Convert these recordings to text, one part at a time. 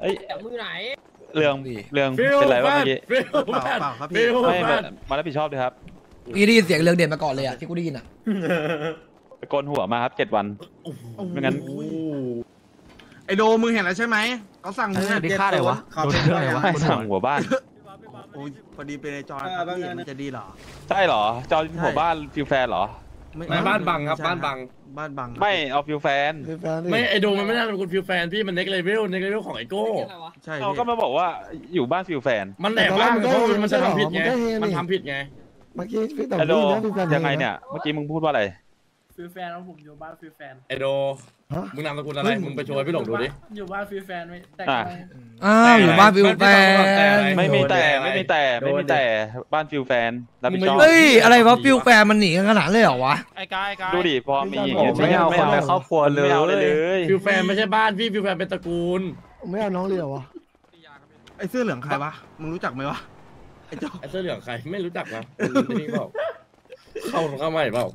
เอ้ยจับมือไหนเรื่องดีเรื่องฟิลเป็นไรวะแฟเมื่นอกี้ฟิลเปล่าแฟนเปล่าครับพี่ฟิลไม่แฟมานมารับผิดชอบด้วยครับพี่ได้ยินเสียงเรืองเด่นมาก่อนเลยอะที่กูได้ยินอะไปโกนหัวมาครับเจ็ดวันไม่งั้นโอ้โหไอโดมึงเห็นแล้วใช่ไหมเขาสั่งมึงอะเออได้ค่าอะไรวะเขาเป็นอะไรโดนเรื่องอะไรวะวะไม่สั่งหัวบ้านโอ้ยพอดีเป็นไอจอนครับพี่มันจะดีเหรอใช่เหรอจอหัวบ้านฟิลแฟนเหรอ ไม่บ้านบังครับ บ้านบัง บ้านบังไม่เอาฟิลแฟนไม่ไอโดมมันไม่ได้เป็นคนฟิลแฟนพี่มันเน็กเลเวลเน็กเลเวลของไอโก้ ใช่เราพี่ก็มาบอกว่าอยู่บ้านฟิลแฟนมันแหลกบ้านเพราะมันจะทำผิดไงมันก็เฮนี่มันทำผิดไง เมื่อกี้พี่แต่ไอโดพี่นะพี่แฟนยังไงเนี่ยเมื่อกี้มึงพูดว่าอะไร ฟิลแฟนของผมอยู่บ้านฟิลแฟน ไอโด ฮะ มึงนามสกุลอะไร มึงไปโชว์ให้พี่หลงดูดิ อยู่บ้านฟิลแฟนไม่แต่อะอ้าวอยู่บ้านฟิวแฟนไม่มีแต่โดนแดงไม่มีแต่ไม่มีแต่บ้านฟิลแฟนรับผิดชอบเฮ้ยอะไรวะฟิวแฟนมันหนีกันขนาดเลยเหรอวะ ไอ้กายกายดูดิพอมีอย่างผเงี้มยไม่เอาคนในครอบครัวเลไม่เอาเลยยเลยฟิลแฟนไม่ใช่บ้านพี่ฟิลแฟนเป็นตระกูล ไม่เอาน้องเลยเหรอวะไอเสื้อเหลืองใครวะ มึงรู้จักไหมวะ ไอจอไอเสื้อเหลืองใครไม่รู้จักนะคนนี่เปล่าเข้าเข้ามาเปล่า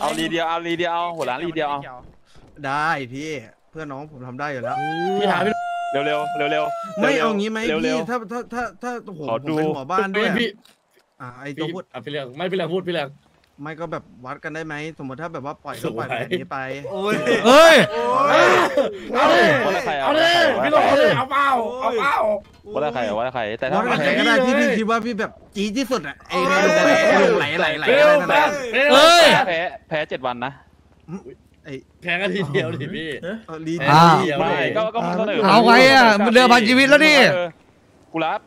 เอารีเดียวเอารีเดียวเอาหัวร้านรีเดียวเอา ได้พี่เพื่อนน้องผมทำได้อยู่แล้ว พี่ถามพี่เร็วเร็วเร็วเร็วไม่เอางี้ไหมเร็วเร็พี่ว ถ้าถ้าถ้าถ้าโอ้โหขอผมดู เป็นหัวบ้านด้วยพี่อะไอพี่ตัวพูดอะพี่เลืองไม่พี่เลืองพูดพี่เลืองไม่ก็แบบวัดกันได้ไหมสมมติถ้าแบบว่าปล่อยก็ปล่อยแบบนี้ไปเฮ้ย เอาเลยว่าแล้วใครเอาเลยพี่หลงเอาเลยเอาเปล่าเอาเปล่า ว่าแล้วใครว่าแล้วใครแต่วัถ้าวัดกันใครก็ได้ที่พี่คิดว่าพี่แบบจี๊ดที่สุดอะไอ้เนี่ยไหลไหลไหลไหลฟิอะไรนั่นน่ะฟิลเฮ้ย แพ้แพ้เจ็ดวันนะ แข่งกันทีเดียวดิพี่เออลีอ้าวไม่ก็ก็มึงเสนอเอาไงอะมันเดือพันชีวิตแล้วดิเออกูรับ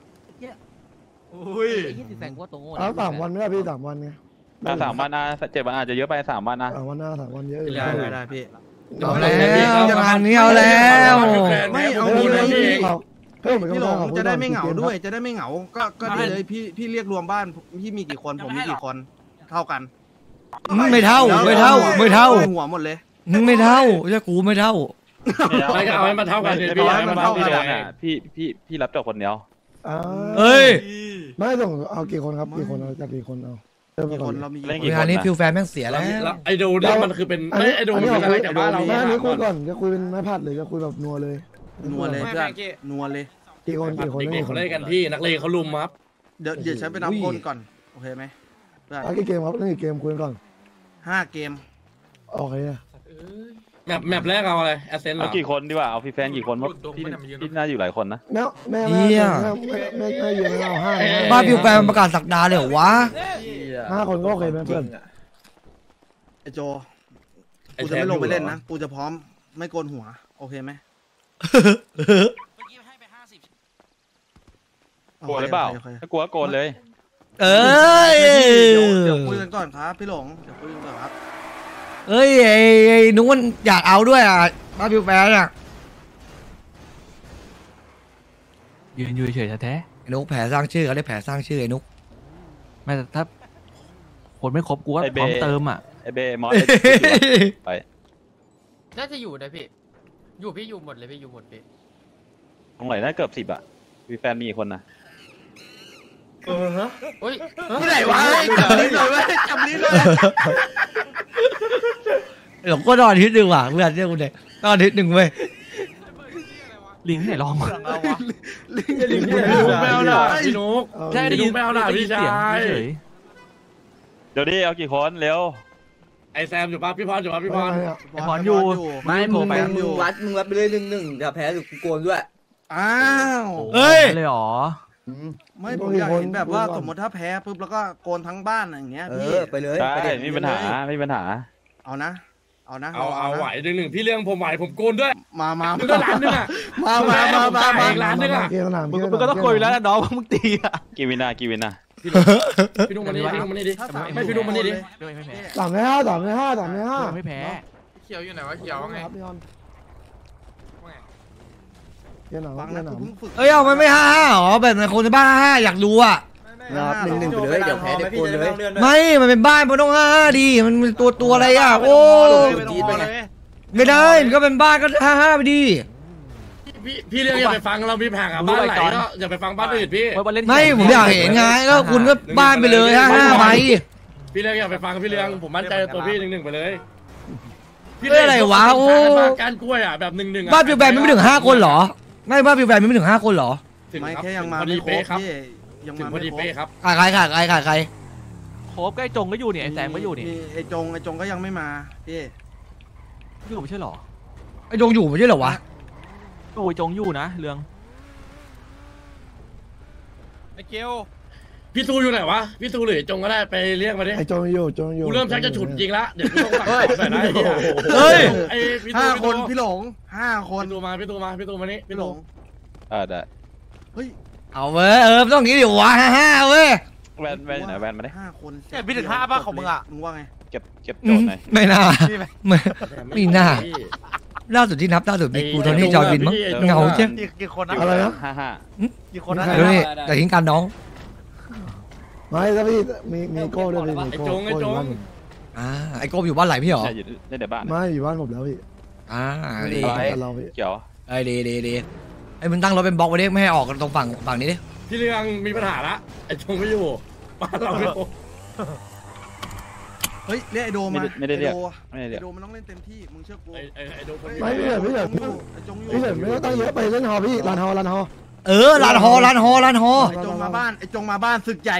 อุ้ยเอาสามวันไม่ได้พี่สามวันไงอะสามวันนะเจ็ดวันอาจจะเยอะไปสามวันนะ สามวันหน้าสามวันเยอะอยู่ได้ได้ได้พี่ เอาแล้วงานนี้เอาแล้ว ไม่เอาเฮ้ยงี้ไหมพี่เอาเฮ้ยเหมือนกับพี่หลงขอบคุณจะได้ไม่เหงาขอบคุณด้วย จะได้ไม่เหงา ก็ก็ดีเลยพี่พี่เรียกรวมบ้านพี่มีกี่คนผมมีกี่คน เท่ากันไม่เท่าไม่เท่าไม่เท่า หัวหมดเลย มึงไม่เท่าจะกูไม่เท่า ไม่ก็เอาให้มันเท่ากันดิไม่พี่เป็นไรให้มัมันนเท่าเท่ากักันนอะพี่พี่พี่รับจบคนเดียวอ่าเอ้ยไม่ต้องเอากี่คนครับกี่คนเอาจากกี่คนเอาเริ่มกี่ก่คอนนเรามีเล่นกี่กี่คนงานนี้ฟิวแฟนแม่งเสียแล้วแล้วไอโดนี่มันคือเป็นไม่ไอโดมันเป็นอะไรจากบ้านเราไม่อันนี้คุยก่ก่ออนนจะคุยเป็นไม้พัดหรือจะคุยแบบนัวเลยนัวเลยเพื่อนนัวเลยกี่คนกี่คนเด็กๆเขาเล่นกันพี่นักเลงเขาลุมครับเดี๋ยวเดี๋ยวฉันไปนับคนก่อนโอเคไหมเพื่อนเอากี่เกมครับเล่นกี่เกมคุยกันก่อนห้าเกมโอเคนะ map map แรกเอาอะไร Ascent เหรเอา กี่คนดีกว่าเอาฟิลแฟนกี่คนเพราะพี่พี่น่าอยู่หลายคนนะแม่แม่เหี้ยแม่แม่แม่แม่เยอะไม่เอาห้าบ้านฟิวแฟนมันประกาศสักดาเลยเหรอวะ ห้าคนก็โอเคไหมเพื่อนไอโจไอ้กูแซจะมไม่ลงไปอยู่เหรอเล่นนะ กูจะพร้อมไม่โกนหัว โอเคไหมกลัวหรือเปล่าโคโคถ้ากลัวก็โกนเลย เอ้ยเดี๋ยวเดี๋ยวคุยกันก่อนครับพี่หลง เดี๋ยวคุยกันก่อนครับ เอ้ยไอ้ไอ้นุ้นอยากเอาด้วยอะบ้านฟิวแฟนอะยืนอยู่เฉยๆแท้ไอ้นุกแผลสร้างชื่อเขาเรียกแผลสร้างชื่อไอ้นุกๆไม่แต่ถ้าคนไม่ครบกูก็ไอ้พเบร้อมเติมอะไอเบมอสไอ้ไปน่าจะอยู่นะพี่ อยู่พี่อยู่หมดเลยพี่อยู่หมดพี่ ตรงไหนน่าเกือบสิบอะฟีแฟนมีกี่คนนะ เฮ้ยที่ไหนวะจับลิ้นเลยเว้ยจับลิ้นเลยหลงก็นอนอาทิตย์หนึ่งว่ะเพื่อนเรียกกูเด็กนอนอาทิตย์หนึ่งเว้ยลิงที่ไหนลองวะพี่นุ๊กไม่เอาหน่าพี่นุ๊กใช่ได้ยินไม่เอาหน่าพี่ชายเฉยเดี๋ยวดิเอากี่คนเร็วไอแซมอยู่ป่ะพี่พรอยู่ป่ะพี่พรไอ้พรอยู่ไม่ผมไปอยู่วัดมึงวัดไปเลยหนึ่งหนึ่งอย่าแพ้หรือกูโกนด้วยอ้าวเอ้ยเลยเหรอ ไม่ผมอยากเห็นแบบว่าสมมติถ้าแพ้ปุ๊บแล้วก็โกนทั้งบ้านอย่างเงี้ยเอพี่อไปเลยได้ไปดิไม่มีปัญหาไม่มีปัญหา เอานะ เอานะเอาเอานะไหวหนึ่งหนึ่งพี่เรื่องผมไหวผมโกนด้วย มามามึงก็ร้านนึงอะมามามามามาอีกร้านนึงอะเกมสนามมึงก็มึงก็ต้องโกยอยู่แล้วนะน้องมึงตีอะกี่วินากี่วินาพี่นุ๊กมานี่พี่นุ๊กมานี่ดิถ้าสามไม่พี่นุ๊กมานี่ดิด้วยไม่แพ้สามในห้าสามในห้าสามในห้าไม่แพ้เขียวอยู่ไหนวะเขียวว่าไงครับพี่ ออนเกมหนาวฟังเกนะมหนากูวเพิ่งฝึกเอ้ยเอามันไม่ห้าห้าหรอแบบในคนในบ้านห้าอยากดูอะ นะครับหนึ่งหนึ่งไปเลยเดี๋ยวแพ้เดี๋ยวโกนเลย ไม่มันเป็นบ้านมันต้องห้าห้าดีมันเป็นตัวตัวอะไรอะโอ้จี๊ดไปไงไม่ได้มันก็เป็นบ้านก็ห้าห้าไปดีพี่พี่เรื่องอย่าไปฟังเรามีแผงอะบ้านไหนก็อย่าไปฟังบ้านอื่นพี่วันเล่นไม่ผมอยากเห็นไงแล้วคุณก็บ้านไปเลยห้าห้าไป พี่เรื่องอย่าไปฟังพี่เรื่องผมมั่นใจตัวพี่หนึ่งหนึ่งไปเลยเอ้ยอะไรวะโอ้การกล้วยอะแบบหนึ่งหนึ่งบ้านฟิวแฟนไม่ถึงห้าคนเหรอ ไม่บ้านฟิวแฟนมีไม่ถึงห้าคนเหรอถึงไม่รับแค่ยังมาพอไม่ดีครเป๊ะบครับพี่ยังถึงมาพอดีไม่ครเป๊ะบครับขาดใครขาดใครขาดใครโคบใกล้จงก็อยู่เนี่ยไอ้แสงก็อยู่นี่มีไอ้จงไอ้จงก็ยังไม่มาพี่อยู่ไม่ใช่เหรอไอ้จงอยู่ไม่ใช่เหรอวะโอ้ยจงอยู่นะเรื่องไอเกล พี่ตูอยู่ไหนวะ พี่ตูหรือจงก็ได้ไปเรียกมาดิ ไอ้โจงอยู่โจงอยู่กูเริ่มชักจะฉุดจริงละ เดี๋ยวกูต้องสั่งสอนหน่อยนะไอ้เหี้ยเฮ้ยไอ้พี่ตูห้าคนพี่พี่หลงห้าคนตูมาพี่ตูมาพี่ตูมานี่พี่พี่หลตูงอ่าได้เอาเว้ยเออต้องอย่างนี้ดิวะห้าห้าเว้ยแวนแวนอยู่ไหนแวนมาดิห้าคนเนี่ยพี่ถึงห้าป่ะของมึงอะมึงว่าไง เก็บเก็บอืโจมทย์หน่อยไม่น่าไม่ไม่น่าพี่ล่าสุดที่นับล่าสุดมีกูโทนี่จอยบินมั้งไอ้จงอะเงาเจ้งกี่คนนะอะไรนะห้าห้ากี่คนนะเดี๋ยวนี่แต่ทิ้งกันน้อง ไม่ถ้าพี่มีมีโก้ด้วยพี่มีไอ้โก้จงไอ้โก้อจยู่ง บ้านผมอ่าไอ้โกบอยู่บ้านไหลพี่เหรอเนี่ยอยู่ในเดี๋ยวบ้านไม่อยู่บ้านผมแล้วพี่อ่าไม่ดีได้กับเราพี่เกี่ยวไอ้ยดีดีดีไอ้มึงตั้งรถเป็นบล็อกไว้ดิไม่ให้ออกตรงฝั่งฝั่งนี้ดิพี่เรืองมีปัญหาละไอ้จงไม่อยู่บ้านเราไม่พบเฮ้ยเรียกไอ้โดมาไม่ได้ไม่ได้เรียกอ้โไม่ได้เรีไอ้ยกโดมันต้องเล่นเต็มที่ มึงเชื่อกูไอ้ไอ้ไอ้โดคนไม่พี่เฉินพี่เฉินไอ้จงอยู่พี่เฉินไม่ต้องตั้งเยอะไปเล่นฮอพี่ลานฮอลานฮอ เออลานฮอลานฮอลานฮอ ไอ้จงมาบ้านไอ้จงมาบ้านศึกใหญ่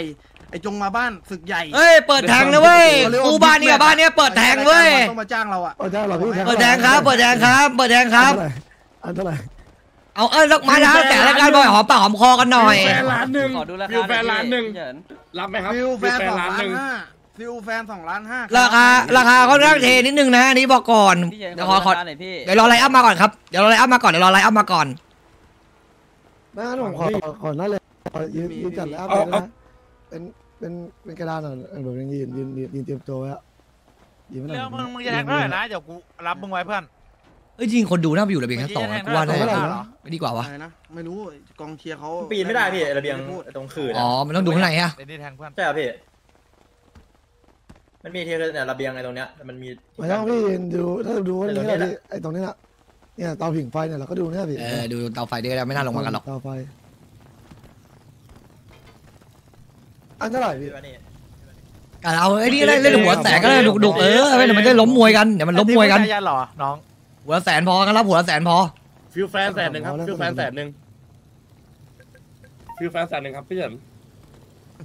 ไอ้จงมาบ้านศึกใหญ่เอ้ยเปิดแทงนะเว้ยกูบ้านเนี่ยบ้านเนี่ยเปิดแทงเว้ยต้องมาจ้างเราอะเปิดแทงเหรอพี่เปิดแทงครับ เปิดแทงครับ เปิดแทงครับ อันเท่าไหร่เอาเอ้ยแล้วมาแล้วแต่ละการบ่อยหอมปากหอมคอกันหน่อยแฟนล้านหนึ่งฟิวแฟนล้านหนึ่งรับไหมครับฟิวแฟนสองล้านล้าหนึ่งห้าฟิวแฟนสองล้านห้าราคาราคาค่อนข้างเทนิดนึงนะอันนี้บอกก่อนเดี๋ยวขอขอเดี๋ยวรอ lineup มาก่อนครับเดี๋ยวรอ lineup มาก่อนเดี๋ยวรอ lineup มาก่อนไม่งั้นผมขอขอนั่นเลยขอยืนยืนจัดแล้วเลยนะ เป็นเป็นเป็นกระดานหน่อยแบบยืนยืนยืนยืนเตรียมตัวไว้อะยืนไม่ได้เรื่องมึงมึงจะแทงเท่าไหร่นะเดี๋ยวกูรับมึงไว้เพื่อน เอ้ยจริงคนดูน่าไปอยู่ระเบียงชั้นสองนะกูว่าได้เมื่อกี้จะแทงได้เหรอไม่ดีกว่าวะอะไรนะไม่รู้กองเชียร์เขาปีนไม่ได้พี่ระเบียงพูดตรงขื่อนะอ๋อมันต้องดูข้างในอะเดี๋ยวนี่แทงเพื่อนใช่ครับพี่มันมีที่เนี่ยระเบียงไอ้ตรงเนี้ยมันมีไม่ต้องพี่ยืนดูถ้าดูว่านี่แหละพี่ไอ้ตรงนี้แหละเนี่ยเตาผิงไฟเนี่ยเราก็ดูเนี่ยพี่เออดูเตาไฟดีก็ได้ไม่น่าลงมากันหรอกเตาไฟ อันเท่าไหร่พี่พี่ว่านี่ อะเอาไอ้นี่เล่นเล่นหัวแสนก็ได้ดุดุเออเดี๋ยวมันจะล้มมวยกันเดี๋ยวมันล้มมวยกันไอ้ยันเหรอน้อง หัวแสนพอกันรับหัวแสนพอฟิวแฟนแสนหนึ่งครับฟิวแฟนแสนหนึ่งฟิวแฟนแสนหนึ่งครับพี่เฉิน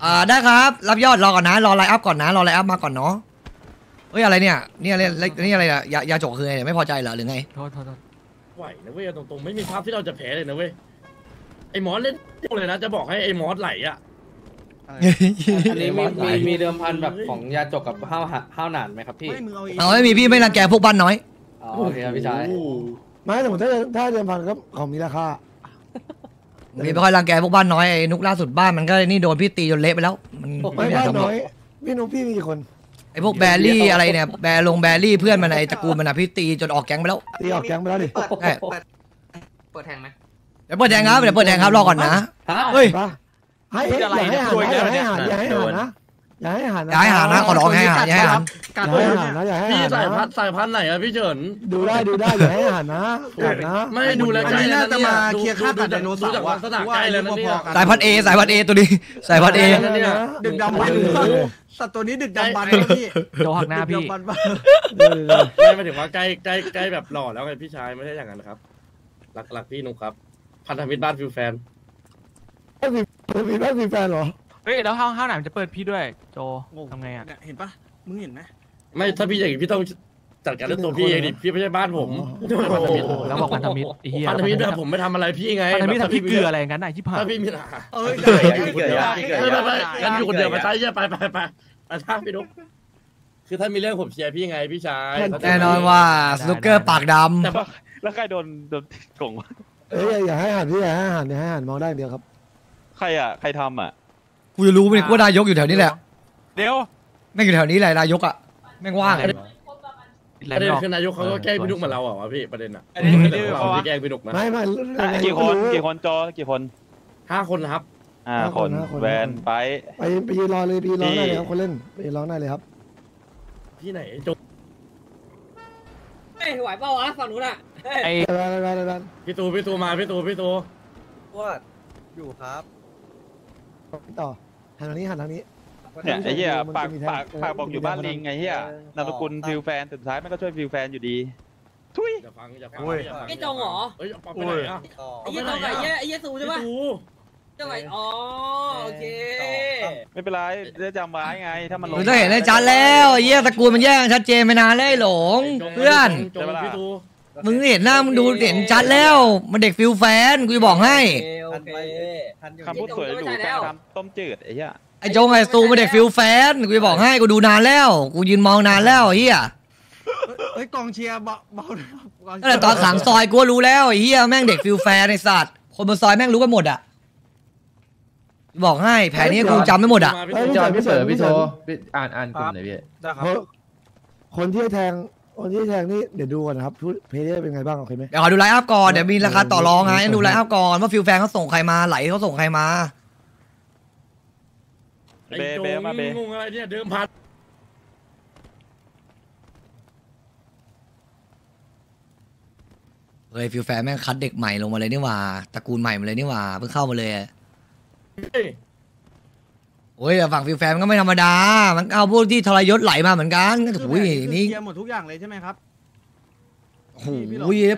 อ่าได้ครับ รับยอดรอก่อนนะรอ lineup ก่อนนะรอ lineup มาก่อนเนาะเฮ้ยอะไรเนี่ยนี่อะไรนี่อะไรอะยายาจกคือไงเนี่ยไม่พอใจเหรอหรือไงโทษโทษโทษไหวนะเว้ยเอาตรงๆไม่มีภาพที่เราจะแพ้เลยนะเว้ยไอ้มอสเล่นเลยนะจะบอกให้ไอ้มอสไหลอะ อันนี้มีมีมีเดิมพันแบบของยาจกกับห้าวหะห้าวหนานไหมครับพี่ไม่มึงเอาเองเอาไม่มีพี่ไม่รังแกพวกบ้านน้อยอ๋อโอเคครับพี่ชายไม่แต่ผมถ้าถ้าเดิมพันก็ของมีราคามีไม่ค่อยรังแกพวกบ้านน้อยไอ้นุกล่าสุดบ้านมันก็นี่โดนพี่ตีจนเละไปแล้วมันไม่ไม่อยากบ้านทำหรน้อกอยพี่นุ๊กพี่มีกี่คนไอ้พวกแบรี่อะไรเนี่ยแบร์ลงแบรี่เพื่อนมันไอ้ตระกูลมันอะพี่ตีจนออกแก๊งไปแล้วตีออกแก๊งไปแล้วดิใช่เปิดแทงไหมเดี๋ยวเปิดแทงครับเดี๋ยวเปิดแทงครับรอก่อนนะฮะเฮ้ย ปะให้อย่าให้อาหารนะอย่าให้อาหารนะอย่าให้อาหารนะอย่าให้อาหารนะขอร้องให้อาหารอย่าให้อาหารกัดอย่าเลให้ยอาหารนะอย่าให้พี่อาสาหายรพันนะธุ์สายพันธุ์ไหนอะพี่เฉินดูได้ดูได้อย่าให้อาหารนะกัดนะไม่ดูแลอันใกล้นี้แล้วน่าจะเนี่ยมาดูเคลียร์ค่าตัดไดโนเสาดูจากร์ลัอะกษณะใกล้แล้วนะเนี่ยสายพันเอสายพันเอตัวนี้สายพันเอนั่นเนี่ยดึกดำบรรพ์โอ้โหสัตว์ตัวนี้ดึกดำบรรพ์ไอ้นะพี่โดนหักหน้าพี่ดึกดำบรรพ์ปะไม่หมายถึงว่าใกล้ใกล้ใกล้แบบหล่อแล้วไงพี่ชายไม่ใช่อย่างนั้นนะครับรักรักพี่นุ๊กครับพันธมิตรบ้านฟิวแฟน มีแม่มีแฟนเหรอเฮ้ยแล้วห้าวห้าวหนานจะเปิดพี่ด้วย โจทำไงอะ เนี่ยเห็นปะมึงเห็นไหมไม่ถ้าพี่อย่างนี้พี่ต้องจัดการเรื่องตัวพี่เองดิพี่ไม่ใช่บ้านผมพันธมิตรแล้วบอกพันธมิตรไอ้เหี้ยพันธมิตรแบบผมไม่ทำอะไรพี่ไงพันธมิตรแบบทำพี่เกลืออะไรอย่างนั้นน่ะที่ผ่านถ้าพี่มีปัญหาเอ้ยเกิดพี่เกิดพี่เกิดไม่ไม่ไม่งั้นอยู่คนเดียวไปใช้เยอะไปไปไปไปถ้าพี่นุ๊กคือถ้ามีเรื่องผมเชียร์พี่ไงพี่ชายแน่นอนว่าสนุกเกอร์ปากดแต่ว่าแล้วใครโดนโดนกงวะเอ้ยอย่าให้อาหารพี่อย่าให้อาหารอย่าให้อาหารมองได้อย่างเดียวครับ ใครอะ ใครทำอะำกูจะรู้ไหมเนี่ยกูว่านายกอยู่แถวนี้แหละเดี๋ยวแม่งอยู่แถวนี้แหละนายกอะแม่งว่างแลประนเด็ด์นออกคือนายกเขาก็แกล้งพี่นุ๊กเหมือนเราอะวะพี่ประเด็นอะอันนี้ไม่ได้เราเพราะว่าที่แกล้งพี่นุ๊กนะไม่ไม่กี่คนกี่คนจอกี่คนห้าคนครับ อ่าคน แวนไป ไปไปยืนรอเลยไปยืนรอได้เลยครับคนเล่นไปยืนรอได้เลยครับ ที่ไหนจงเฮ้ยไหวเปล่าวะฝั่งนู้นอะไอ้ไปไปไปไปไปพี่ตูพี่ตูมาพี่ตูพี่ตู ว่าอยู่ครับ ต่อหันทางนี้หันทางนี้ เนี่ยไอ้เหี้ยมันปากจะมีแท่งปากปากบอกอยู่บ้านลิงไงเหี้ยนามสกุลฟิลแฟนสุดท้ายมันก็ช่วยฟิลแฟนอยู่ดี ทุย อย่าฟังอย่าฟังโอ้ยอย่าฟังไอ้จงเหรอ เฮ้ยเอาไปไหนอะไอ้เหี้ยจงไอ้เหี้ยไอ้เหี้ยสูใช่ปะดูจงไอ้อ๋อโอเค ไม่เป็นไรได้จำไว้ไง ถ้ามันลง มึงต้องเห็นได้ชัดแล้วไอ้เหี้ยตระกูลมันแยกกันชัดเจนไปนานแล้วไอ้หลงเพื่อน จงพี่ดูมึงเห็นหน้ามึงดูเห็นชัดแล้ว มันเด็กฟิลแฟนกูจะบอกให้ โอเค ทันอยู่คำพูดสวยหรูการทำต้มจืดไอ้เหี้ยไอ้โจงไอ้สตูมันเด็กฟิลแฟนกูจะบอกให้กูดูนานแล้ว กูยืนมองนานแล้วไอ้เหี้ยเฮ้ยกองเชียร์เบาเบาหน่อยครับกองเชียร์ตั้งแต่ตอนขังซอยกูก็รู้แล้วไอ้เหี้ยแม่งเด็กฟิลแฟนไอ้สัตว์คนบนซอยแม่งรู้กันหมดอะบอกให้แผนนี้กูจำไม่หมดอะพี่เอ้ยดูพี่จอยพี่เต๋อพี่โทอ่านอ่านกลุ่มหน่อยพี่เพราะคนที่แทง คนที่แทงนี่เดี๋ยวดูก่อนนะครับเพย์เป็นไงบ้างโอเคไหมเดี๋ยวขอดูไลน์อัพก่อนเดี๋ยวมีราคาต่อรองไงดูไลน์อัพก่อนว่าฟิลแฟนเขาส่งใครมาไหลเขาส่งใครมาไอ้เบจงเบมาเบงงอะไรเนี่ยเดิมพันเฮ้ยฟิลแฟนแม่งคัดเด็กใหม่ลงมาเลยนี่หว่าตระกูลใหม่มาเลยนี่หว่าเพิ่งเข้ามาเลยเฮ้ย โอ้ยแต่ฝั่งฟิลแฟนมันก็ไม่ธรรมดา มันก็เอาพวกที่ทรยศไหลมาเหมือนกันคือโอ้ยแผคือนี่เคลียร์หมดทุกอย่างเลยใช่ไหมครับโอ้โห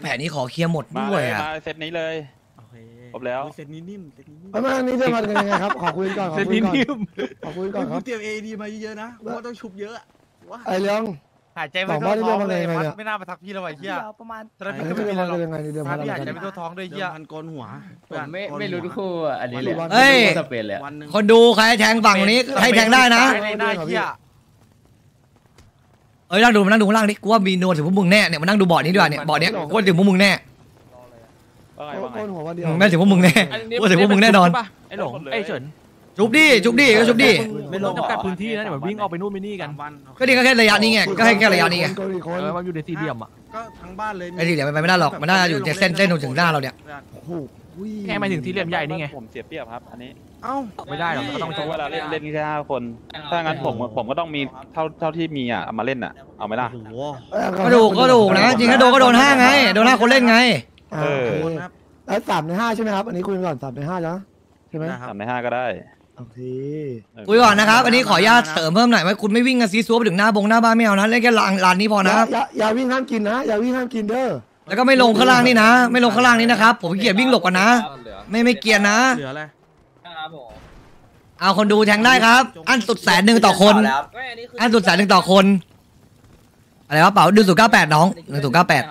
แผนนี้ขอเคลียร์หมดมาด้เลวยยอะมาเซตนี้เลย โอเคครบแล้ว เซตนี้นิ่มเซตนี้นิ่มประมาณนี้เรื่องมันเป็นยังไงครับ ขอคุยก่อนขอคุยก่อนขอคุยก่อนคกูรับเตรียมเอดีมาเยอะๆนะกูว่าต้องชุบเยอะว่าไอ้เรื่อง หายใจสองบ้านนี่เรื่องมันเป็นยังไงเนี่ยไม่น่ามาทักพี่เราไอ้เหี้ยประมาณตอนนั้นอันพี่นี้ก็เป็นไม่เรื่มีองเรามันเป็นยังไงในเรื่องพี่พันหายใจกันไม่ทั่วท้องด้วยเดิเหี้ยมพันโกนหัวผมไม่โกนหัวไม่รู้ทุกคู่อะอันนี้เลยเฮ้ยสเปนเลยวันหนึ่งคนดูใครแทงฝั่งนี้ให้แทงได้นะในหน้าเหี้ยเอ้ยนั่งดูมานั่งดูข้างล่างนี่กูว่ามีนวลถึงพวกมึงแน่เนี่ยมานั่งดูบอร์ดนี้ด้วยเนี่ยบอร์ดเนี้ยกูว่าถึงพวกมึงแน่ว่าไงว่าไงโกนหัววันเดียวอืมไม่ถึงพวกมึงแน่กูว่าถึงพวกมึงแน่นอนไอ้หลงไอ้เฉิน ชุบดิชุบดิก็ชุบดิไม่ลงจำกัดพื้นที่นะเดี๋ยวมันวิ่งออกไปนู่นไปนี่กันสามวันโอเคก็นี่ก็แค่ระยะนี้ไงก็ให้แค่ระยะนี้ไงโกนอีกคนเออมันอยู่ในสี่เหลี่ยมอะก็ทั้งบ้านเลยไอ้ที่เดี๋ยวไปไม่ได้หรอกมันน่าจะอยู่เส้นเส้นตรงถึงหน้าเราเนี่ยโอ้โหแค่หมายถึงสี่เหลี่ยมใหญ่นี่ไงผมเสียเปรียบครับอันนี้เอ้าไม่ได้หรอกมันก็ต้องเพราะเวลาเล่นเล่นแค่ห้าคน ถ้างั้นผมผมก็ต้องมีเท่าเท่าที่มีอะเอามาเล่นอะเอาไหมล่ะโอ้โหก็ถูกก็ถูกนะจริงถ้าโดนก็โดนห้าไงโดนห้าคนเล่นไงอ่าเออโอเคแล้วสามในห้าใช่ไหมครับอันนี้คุยกันก่อนสามในห้าแล้วใช่ไหมนะครับทำในห้าก็ได้ โอเคเออคุยก่อนนะครับ อันนี้ขออนุญาตเสริมเพิ่มหน่อยว่าคุณไม่วิ่งกันซีซัวไปถึงหน้าบงหน้าบ้านไม่เอานะเล่นแค่ลานลานนี้พออนะย่าอย่าอย่าวิ่งห้ามกินนะอย่าวิ่งห้ามกินเด้อแล้วก็ไม่ลงข้างล่างนี่นะ ไม่ลงข้างล่างนี่นะครับ ผมเกลียดวิ่งหลบกันนะ ไม่ไม่เกลียดนะเหลืออะไรครับผมเอาคนดูแทงได้ครับ อันสุดแสนหนึ่งต่อคนไม่อันนี้คืออันสุดแสนหนึ่งต่อคน อะไรวะเป๋าดูสูเก้าแปดน้องหนึ่งสูเก้าแปด